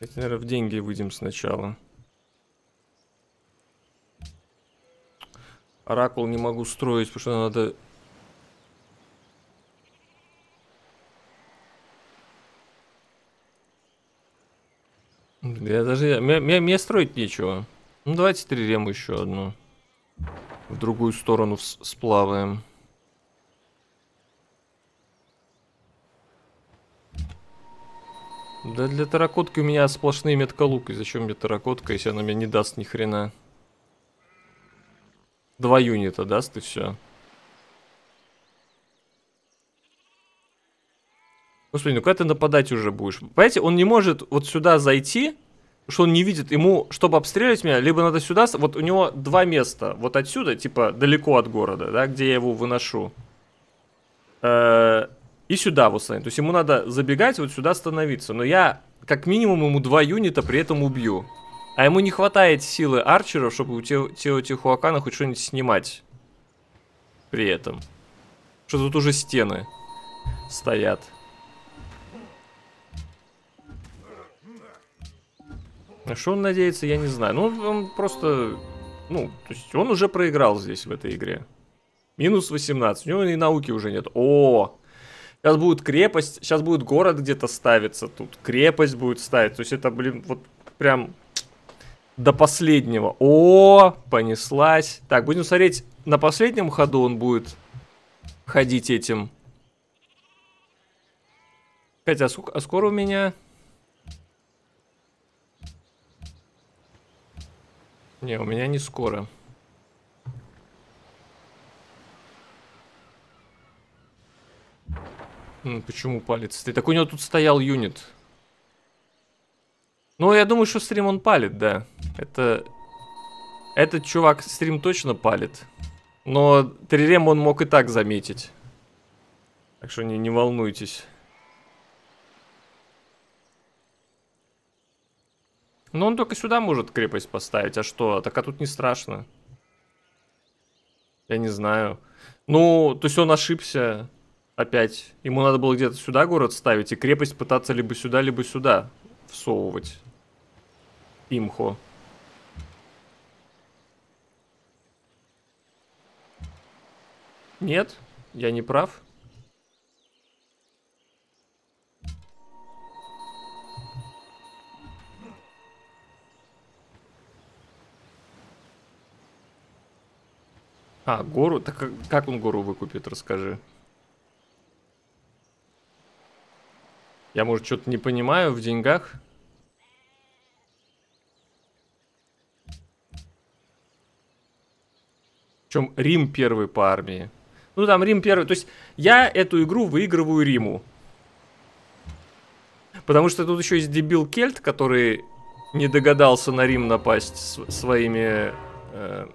Давайте, наверное, в деньги выйдем сначала. Оракул не могу строить, потому что надо Я даже... Мне, мне, строить нечего. Ну, давайте трирем еще одну. В другую сторону сплаваем. Да для таракотки у меня сплошные меткалук. И зачем мне таракотка, если она мне не даст ни хрена? Два юнита даст и все. Господи, ну когда ты нападать уже будешь? Понимаете, он не может вот сюда зайти, что он не видит. Ему, чтобы обстреливать меня, либо надо сюда... Вот у него два места. Вот отсюда, типа, далеко от города, да, где я его выношу. Э, и сюда вот станет. То есть ему надо забегать, вот сюда становиться. Но я, как минимум, ему два юнита при этом убью. А ему не хватает силы арчеров, чтобы у Теотихуакана хоть что-нибудь снимать. При этом. Что тут уже стены стоят. На что он надеется, я не знаю. Ну, он просто... Ну, то есть он уже проиграл здесь, в этой игре. Минус 18. У него и науки уже нет. О! Сейчас будет крепость, сейчас будет город где-то ставиться тут. Крепость будет ставить. То есть это, блин, вот прям до последнего. О, понеслась. Так, будем смотреть, на последнем ходу он будет ходить этим. Хотя, а скоро у меня Не, у меня не скоро. Почему палец? Ты так у него тут стоял юнит. Ну, я думаю, что стрим он палит, да. Это... Этот чувак стрим точно палит. Но Трирем он мог и так заметить. Так что не, не волнуйтесь. Ну, он только сюда может крепость поставить. А что? Так а тут не страшно. Я не знаю. Ну, то есть он ошибся опять. Ему надо было где-то сюда город ставить и крепость пытаться либо сюда, либо сюда всовывать. Имхо. Нет, я не прав. А, гору? Так как- как он гору выкупит, расскажи. Я, может, что-то не понимаю в деньгах? Причем Рим первый по армии. Ну, там Рим первый. То есть я эту игру выигрываю Риму. Потому что тут еще есть дебил Кельт, который не догадался на Рим напасть с- своими... э,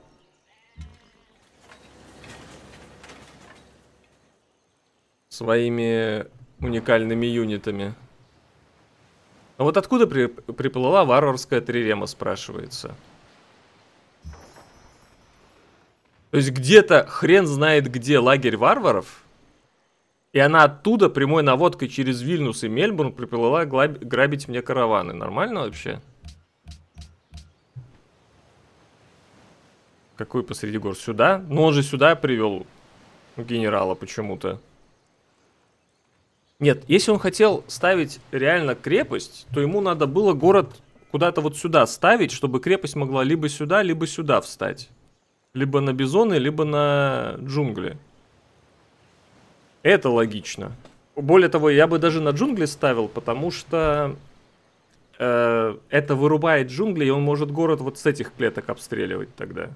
своими уникальными юнитами. А вот откуда при- приплыла варварская трирема, спрашивается. То есть где-то хрен знает где лагерь варваров, и она оттуда прямой наводкой через Вильнюс и Мельбурн приплыла грабить мне караваны. Нормально вообще? Какой посреди гор? Сюда? Ну он же сюда привел генерала почему-то. Нет, если он хотел ставить реально крепость, то ему надо было город куда-то вот сюда ставить, чтобы крепость могла либо сюда, либо сюда встать. Либо на бизоны, либо на джунгли. Это логично. Более того, я бы даже на джунгли ставил, потому что э, это вырубает джунгли, и он может город вот с этих клеток обстреливать тогда.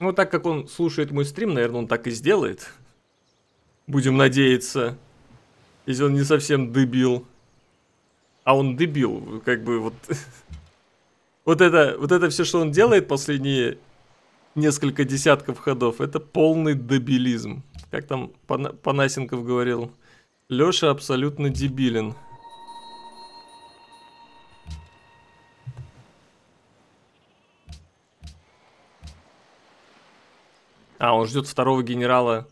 Ну, так как он слушает мой стрим, наверное, он так и сделает. Будем надеяться. Если он не совсем дебил. А он дебил, как бы вот... Вот это, вот это все, что он делает последние несколько десятков ходов, это полный дебилизм. Как там Пана- Панасенков говорил, Леша абсолютно дебилен. А, он ждет второго генерала.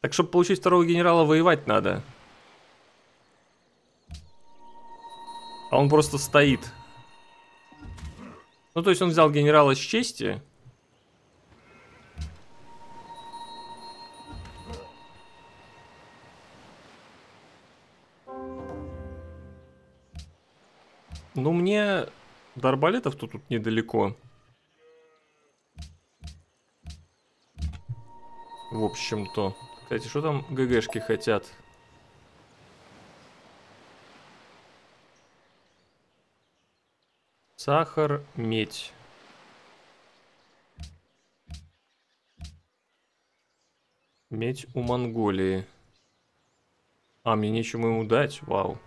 Так, чтобы получить второго генерала, воевать надо. А он просто стоит. Ну, то есть он взял генерала с чести. Ну, мне до арбалетов-то тут недалеко. В общем-то. Кстати, что там ГГшки хотят? Сахар, медь. Медь у Монголии. А, мне нечем ему дать? Вау.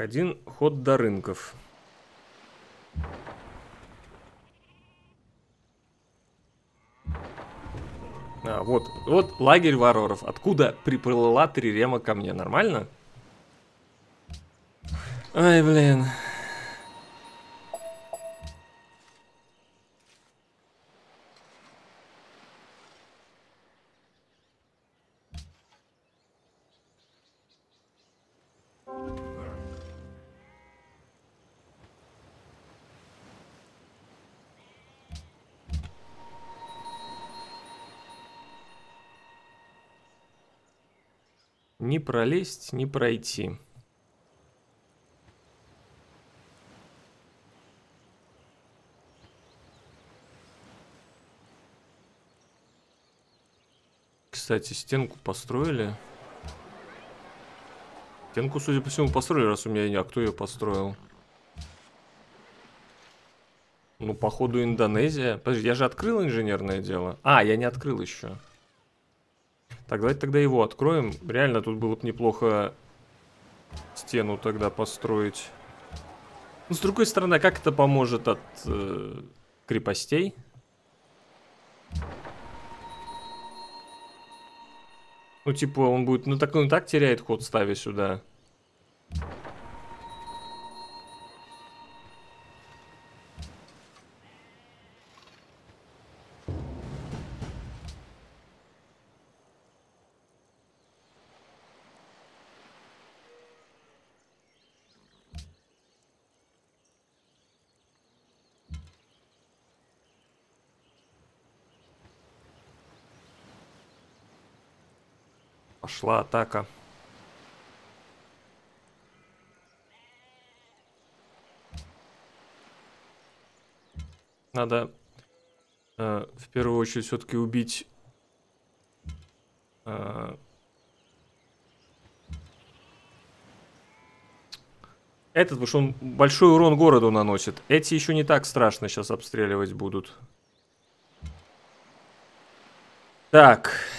Один ход до рынков. А, вот, вот лагерь варваров. Откуда приплыла трирема ко мне? Нормально? Ай, блин. Пролезть, не пройти. Кстати, стенку построили. Стенку, судя по всему, построили, раз у меня... А кто ее построил? Ну, походу, Индонезия. Подожди, я же открыл инженерное дело. А, я не открыл еще. Так, давайте тогда его откроем. Реально, тут было бы неплохо стену тогда построить. Ну, с другой стороны, а как это поможет от э, крепостей? Ну, типа, он будет... Ну, так он и так теряет ход, ставя сюда. Пошла атака. Надо э, в первую очередь все-таки убить э, этот, потому что он большой урон городу наносит. Эти еще не так страшно сейчас обстреливать будут. Так.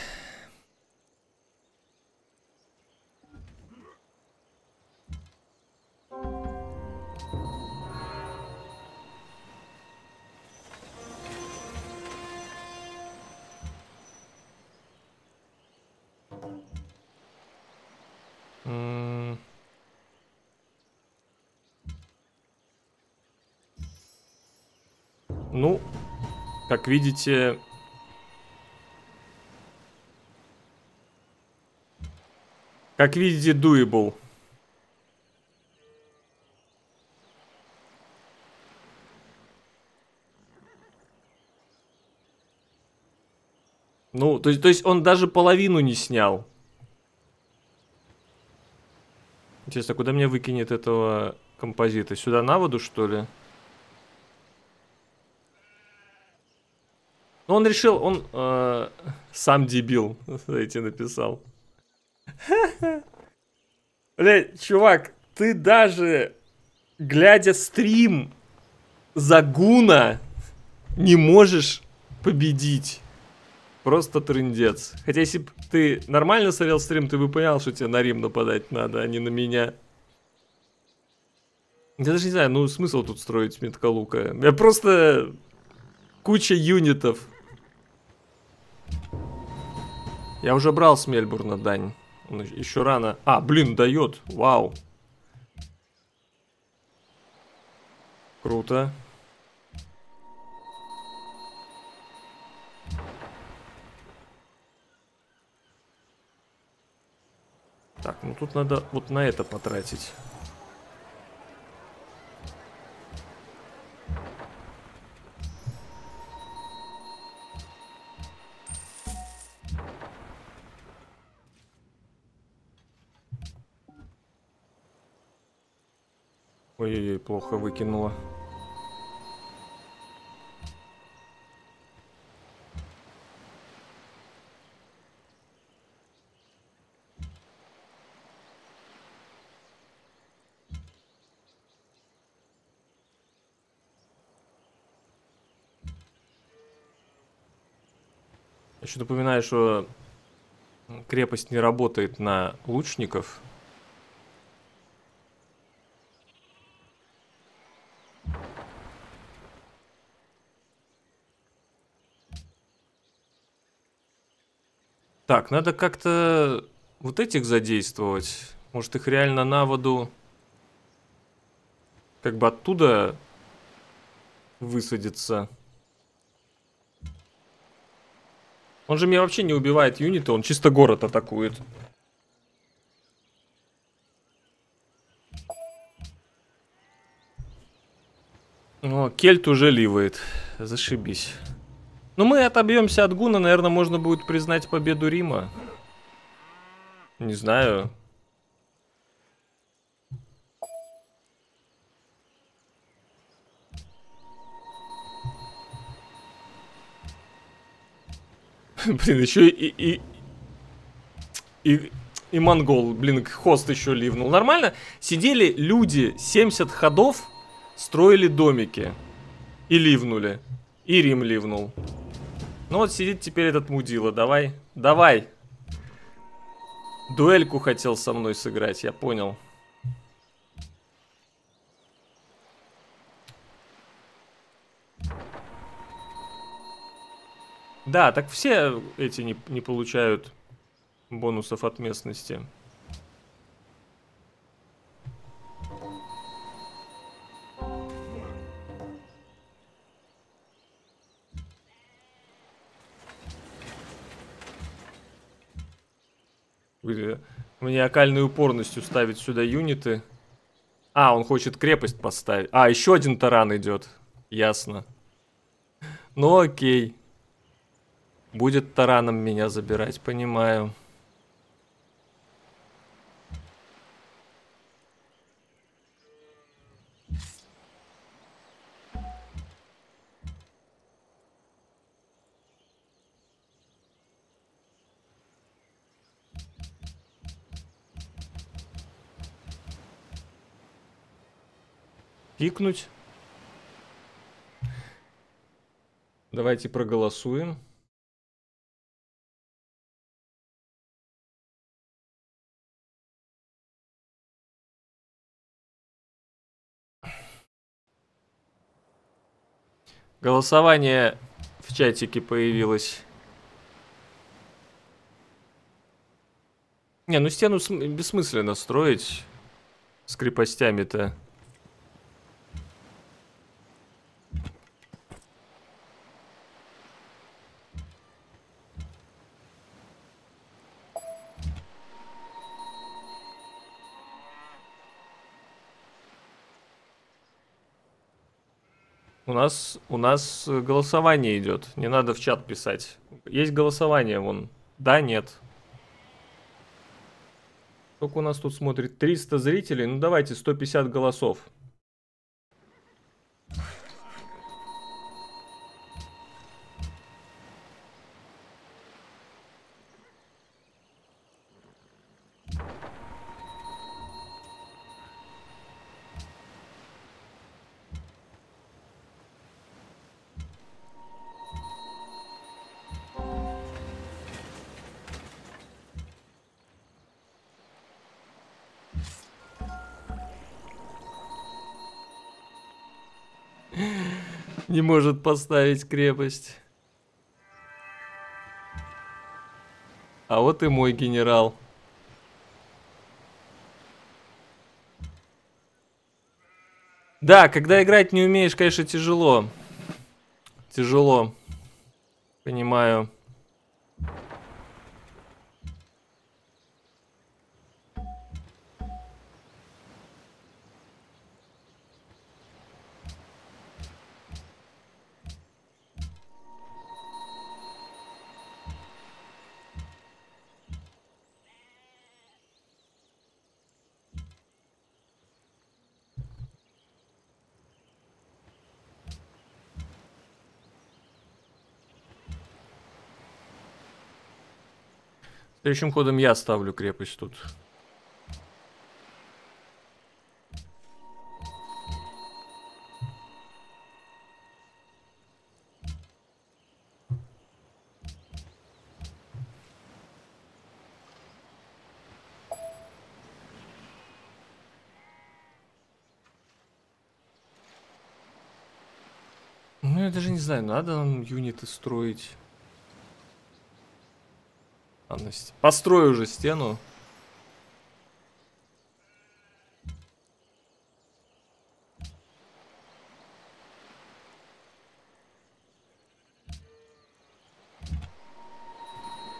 Видите... Как видите, doable. Ну, то есть, то есть он даже половину не снял. Интересно, куда мне выкинет этого композита? Сюда на воду, что ли? Ну, он решил, он э, сам дебил, знаете, написал. Блять, чувак, ты даже, глядя стрим Загуна, не можешь победить. Просто трындец. Хотя, если бы ты нормально смотрел стрим, ты бы понял, что тебе на Рим нападать надо, а не на меня. Я даже не знаю, ну смысл тут строить меткалука. Я просто куча юнитов. Я уже брал с Мельбурна дань. Он еще рано. А, блин, дает. Вау. Круто. Так, ну тут надо вот на это потратить. Ой-ой-ой, плохо выкинула. Еще напоминаю, что крепость не работает на лучников. Так, надо как-то вот этих задействовать. Может их реально на воду как бы оттуда высадиться. Он же меня вообще не убивает юниты, он чисто город атакует. О, Кельт уже ливает. Зашибись. Ну, мы отобьемся от Гуна, наверное, можно будет признать победу Рима. Не знаю. Блин, еще и, и, и, и монгол, блин, хост еще ливнул. Нормально? Сидели люди 70 ходов, строили домики. И ливнули. И Рим ливнул. Ну вот сидит теперь этот мудила. Давай, давай. Дуэльку хотел со мной сыграть, я понял. Да, так все эти не, не получают бонусов от местности. Маниакальной упорностью ставить сюда юниты. А, он хочет крепость поставить. А, еще один таран идет. Ясно. Ну окей. Будет тараном меня забирать, понимаю. Пикнуть. Давайте проголосуем. Голосование в чатике появилось. Не, ну стену бессмысленно строить с крепостями-то. У нас, у нас голосование идет. Не надо в чат писать. Есть голосование вон. Да, нет. Сколько у нас тут смотрит? 300 зрителей? Ну давайте 150 голосов. Может поставить крепость. А вот и мой генерал. Да, когда играть не умеешь, конечно, тяжело. Тяжело. Понимаю. Следующим ходом я ставлю крепость тут. Ну, я даже не знаю, надо нам юниты строить. Построю уже стену.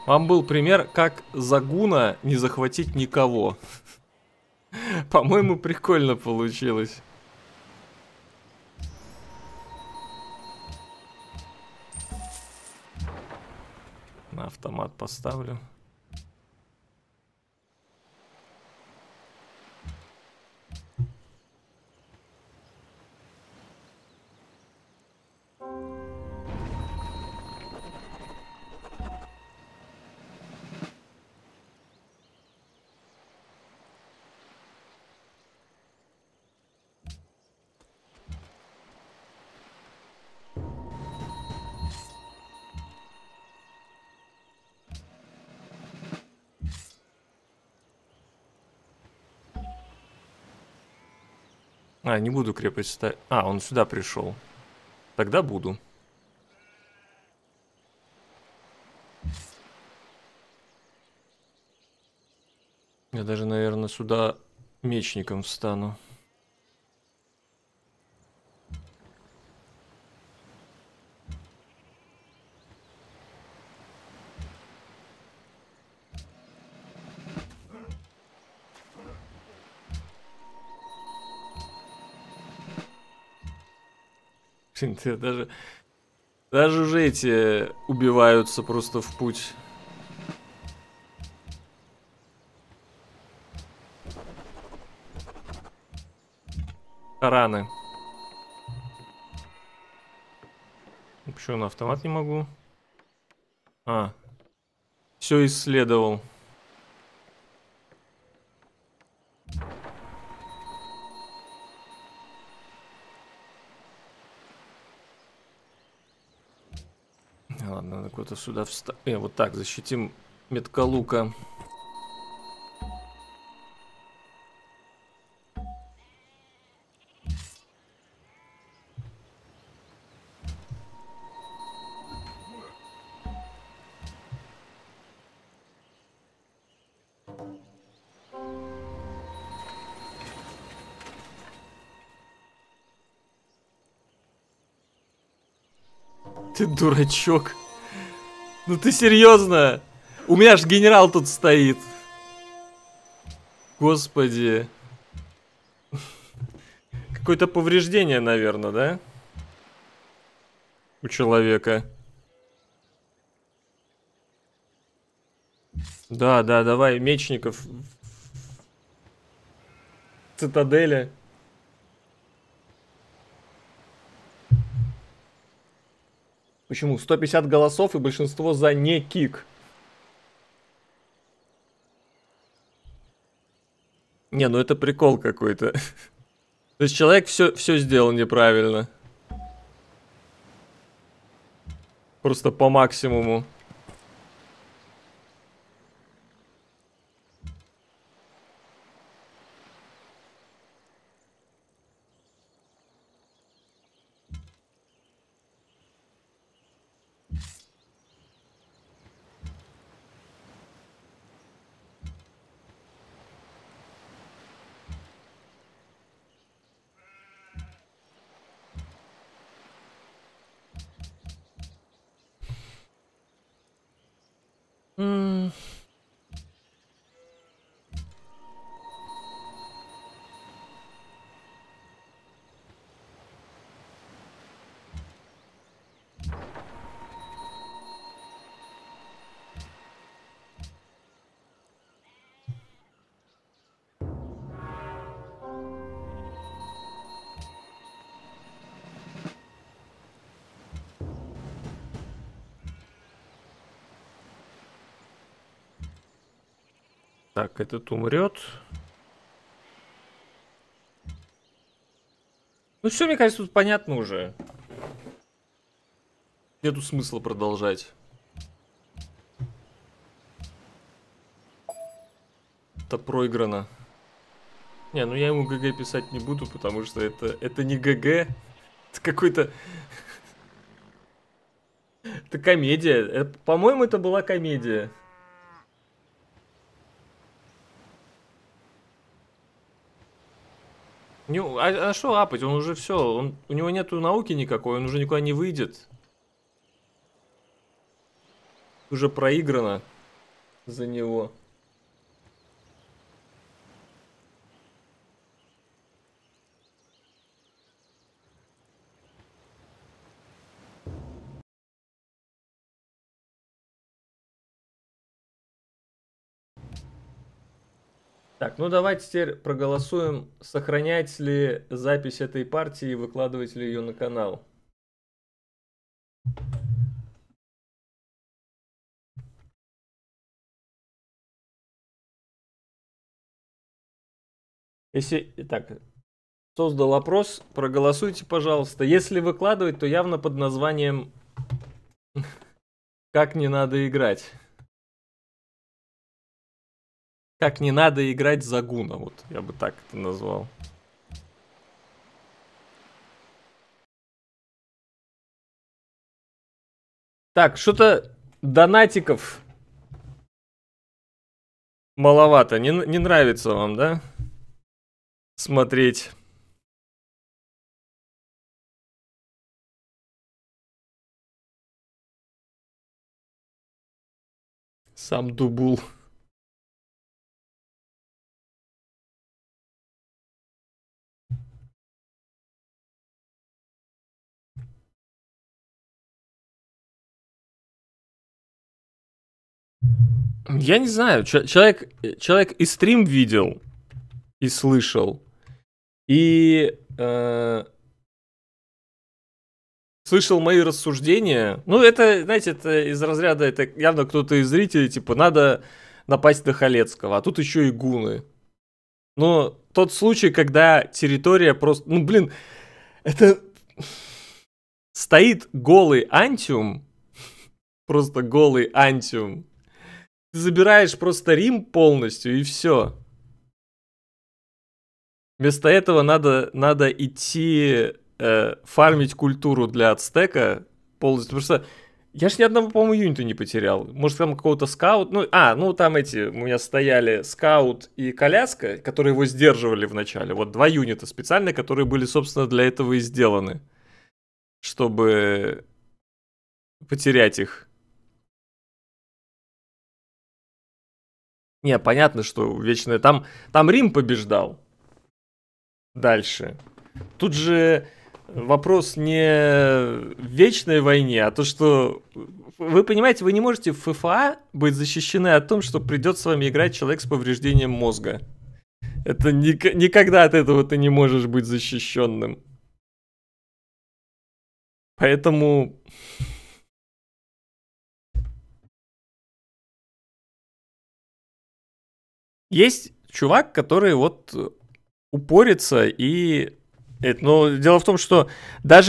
Вам был пример, как Загуна не захватить никого. По-моему, прикольно получилось. На автомат поставлю. Не буду крепость ставить. А, он сюда пришел. Тогда буду. Я даже, наверное, сюда мечником встану. Ты даже... Даже уже эти убиваются просто в путь. Раны. Почему на автомат не могу? А. Все исследовал. Сюда вставить. Э, вот так, защитим меткалука. Ты дурачок. Ну ты серьезно? У меня ж генерал тут стоит. Господи. Какое-то повреждение, наверное, да? У человека. Да, да, давай, мечников. Цитадели. Почему? 150 голосов и большинство за не кик. Не, ну это прикол какой-то. То есть человек все, все сделал неправильно. Просто по максимуму. Этот умрет. Ну все, мне кажется, тут понятно уже. Нету смысла продолжать. Это проиграно. Не, ну я ему ГГ писать не буду, потому что это, это не ГГ. Это какой-то... Это комедия. По-моему, это была комедия. Не, а, а что апать? Он уже все. Он, у него нету науки никакой, он уже никуда не выйдет. Уже проиграно за него. Так, ну давайте теперь проголосуем, сохранять ли запись этой партии и выкладывать ли ее на канал. Если, так, создал опрос, проголосуйте, пожалуйста. Если выкладывать, то явно под названием «Как не надо играть». Как не надо играть за гуна, вот я бы так это назвал. Так, что-то донатиков маловато. Не, не нравится вам, да? Смотреть. Сам дубул. Я не знаю, человек, человек и стрим видел, и слышал, и э, слышал мои рассуждения. Ну, это, знаете, это из разряда, это явно кто-то из зрителей, типа, надо напасть на Халецкого, а тут еще и гуны. Но тот случай, когда территория просто... Ну, блин, это... Стоит голый антиум, просто голый антиум, ты забираешь просто Рим полностью и все. Вместо этого надо, надо идти э, фармить культуру для ацтека полностью. Потому что я ж ни одного, по-моему, юнита не потерял. Может, там какого-то скаут. Ну, а, ну там эти у меня стояли скаут и коляска, которые его сдерживали в начале. Вот два юнита специальные, которые были, собственно, для этого и сделаны. Чтобы потерять их. Не, понятно, что вечное. Там, там Рим побеждал. Дальше. Тут же вопрос не в вечной войне, а то, что... Вы понимаете, вы не можете в ФФА быть защищены от том, что придет с вами играть человек с повреждением мозга. Это ни- никогда от этого ты не можешь быть защищенным. Поэтому Есть чувак, который вот упорится и... Но дело в том, что даже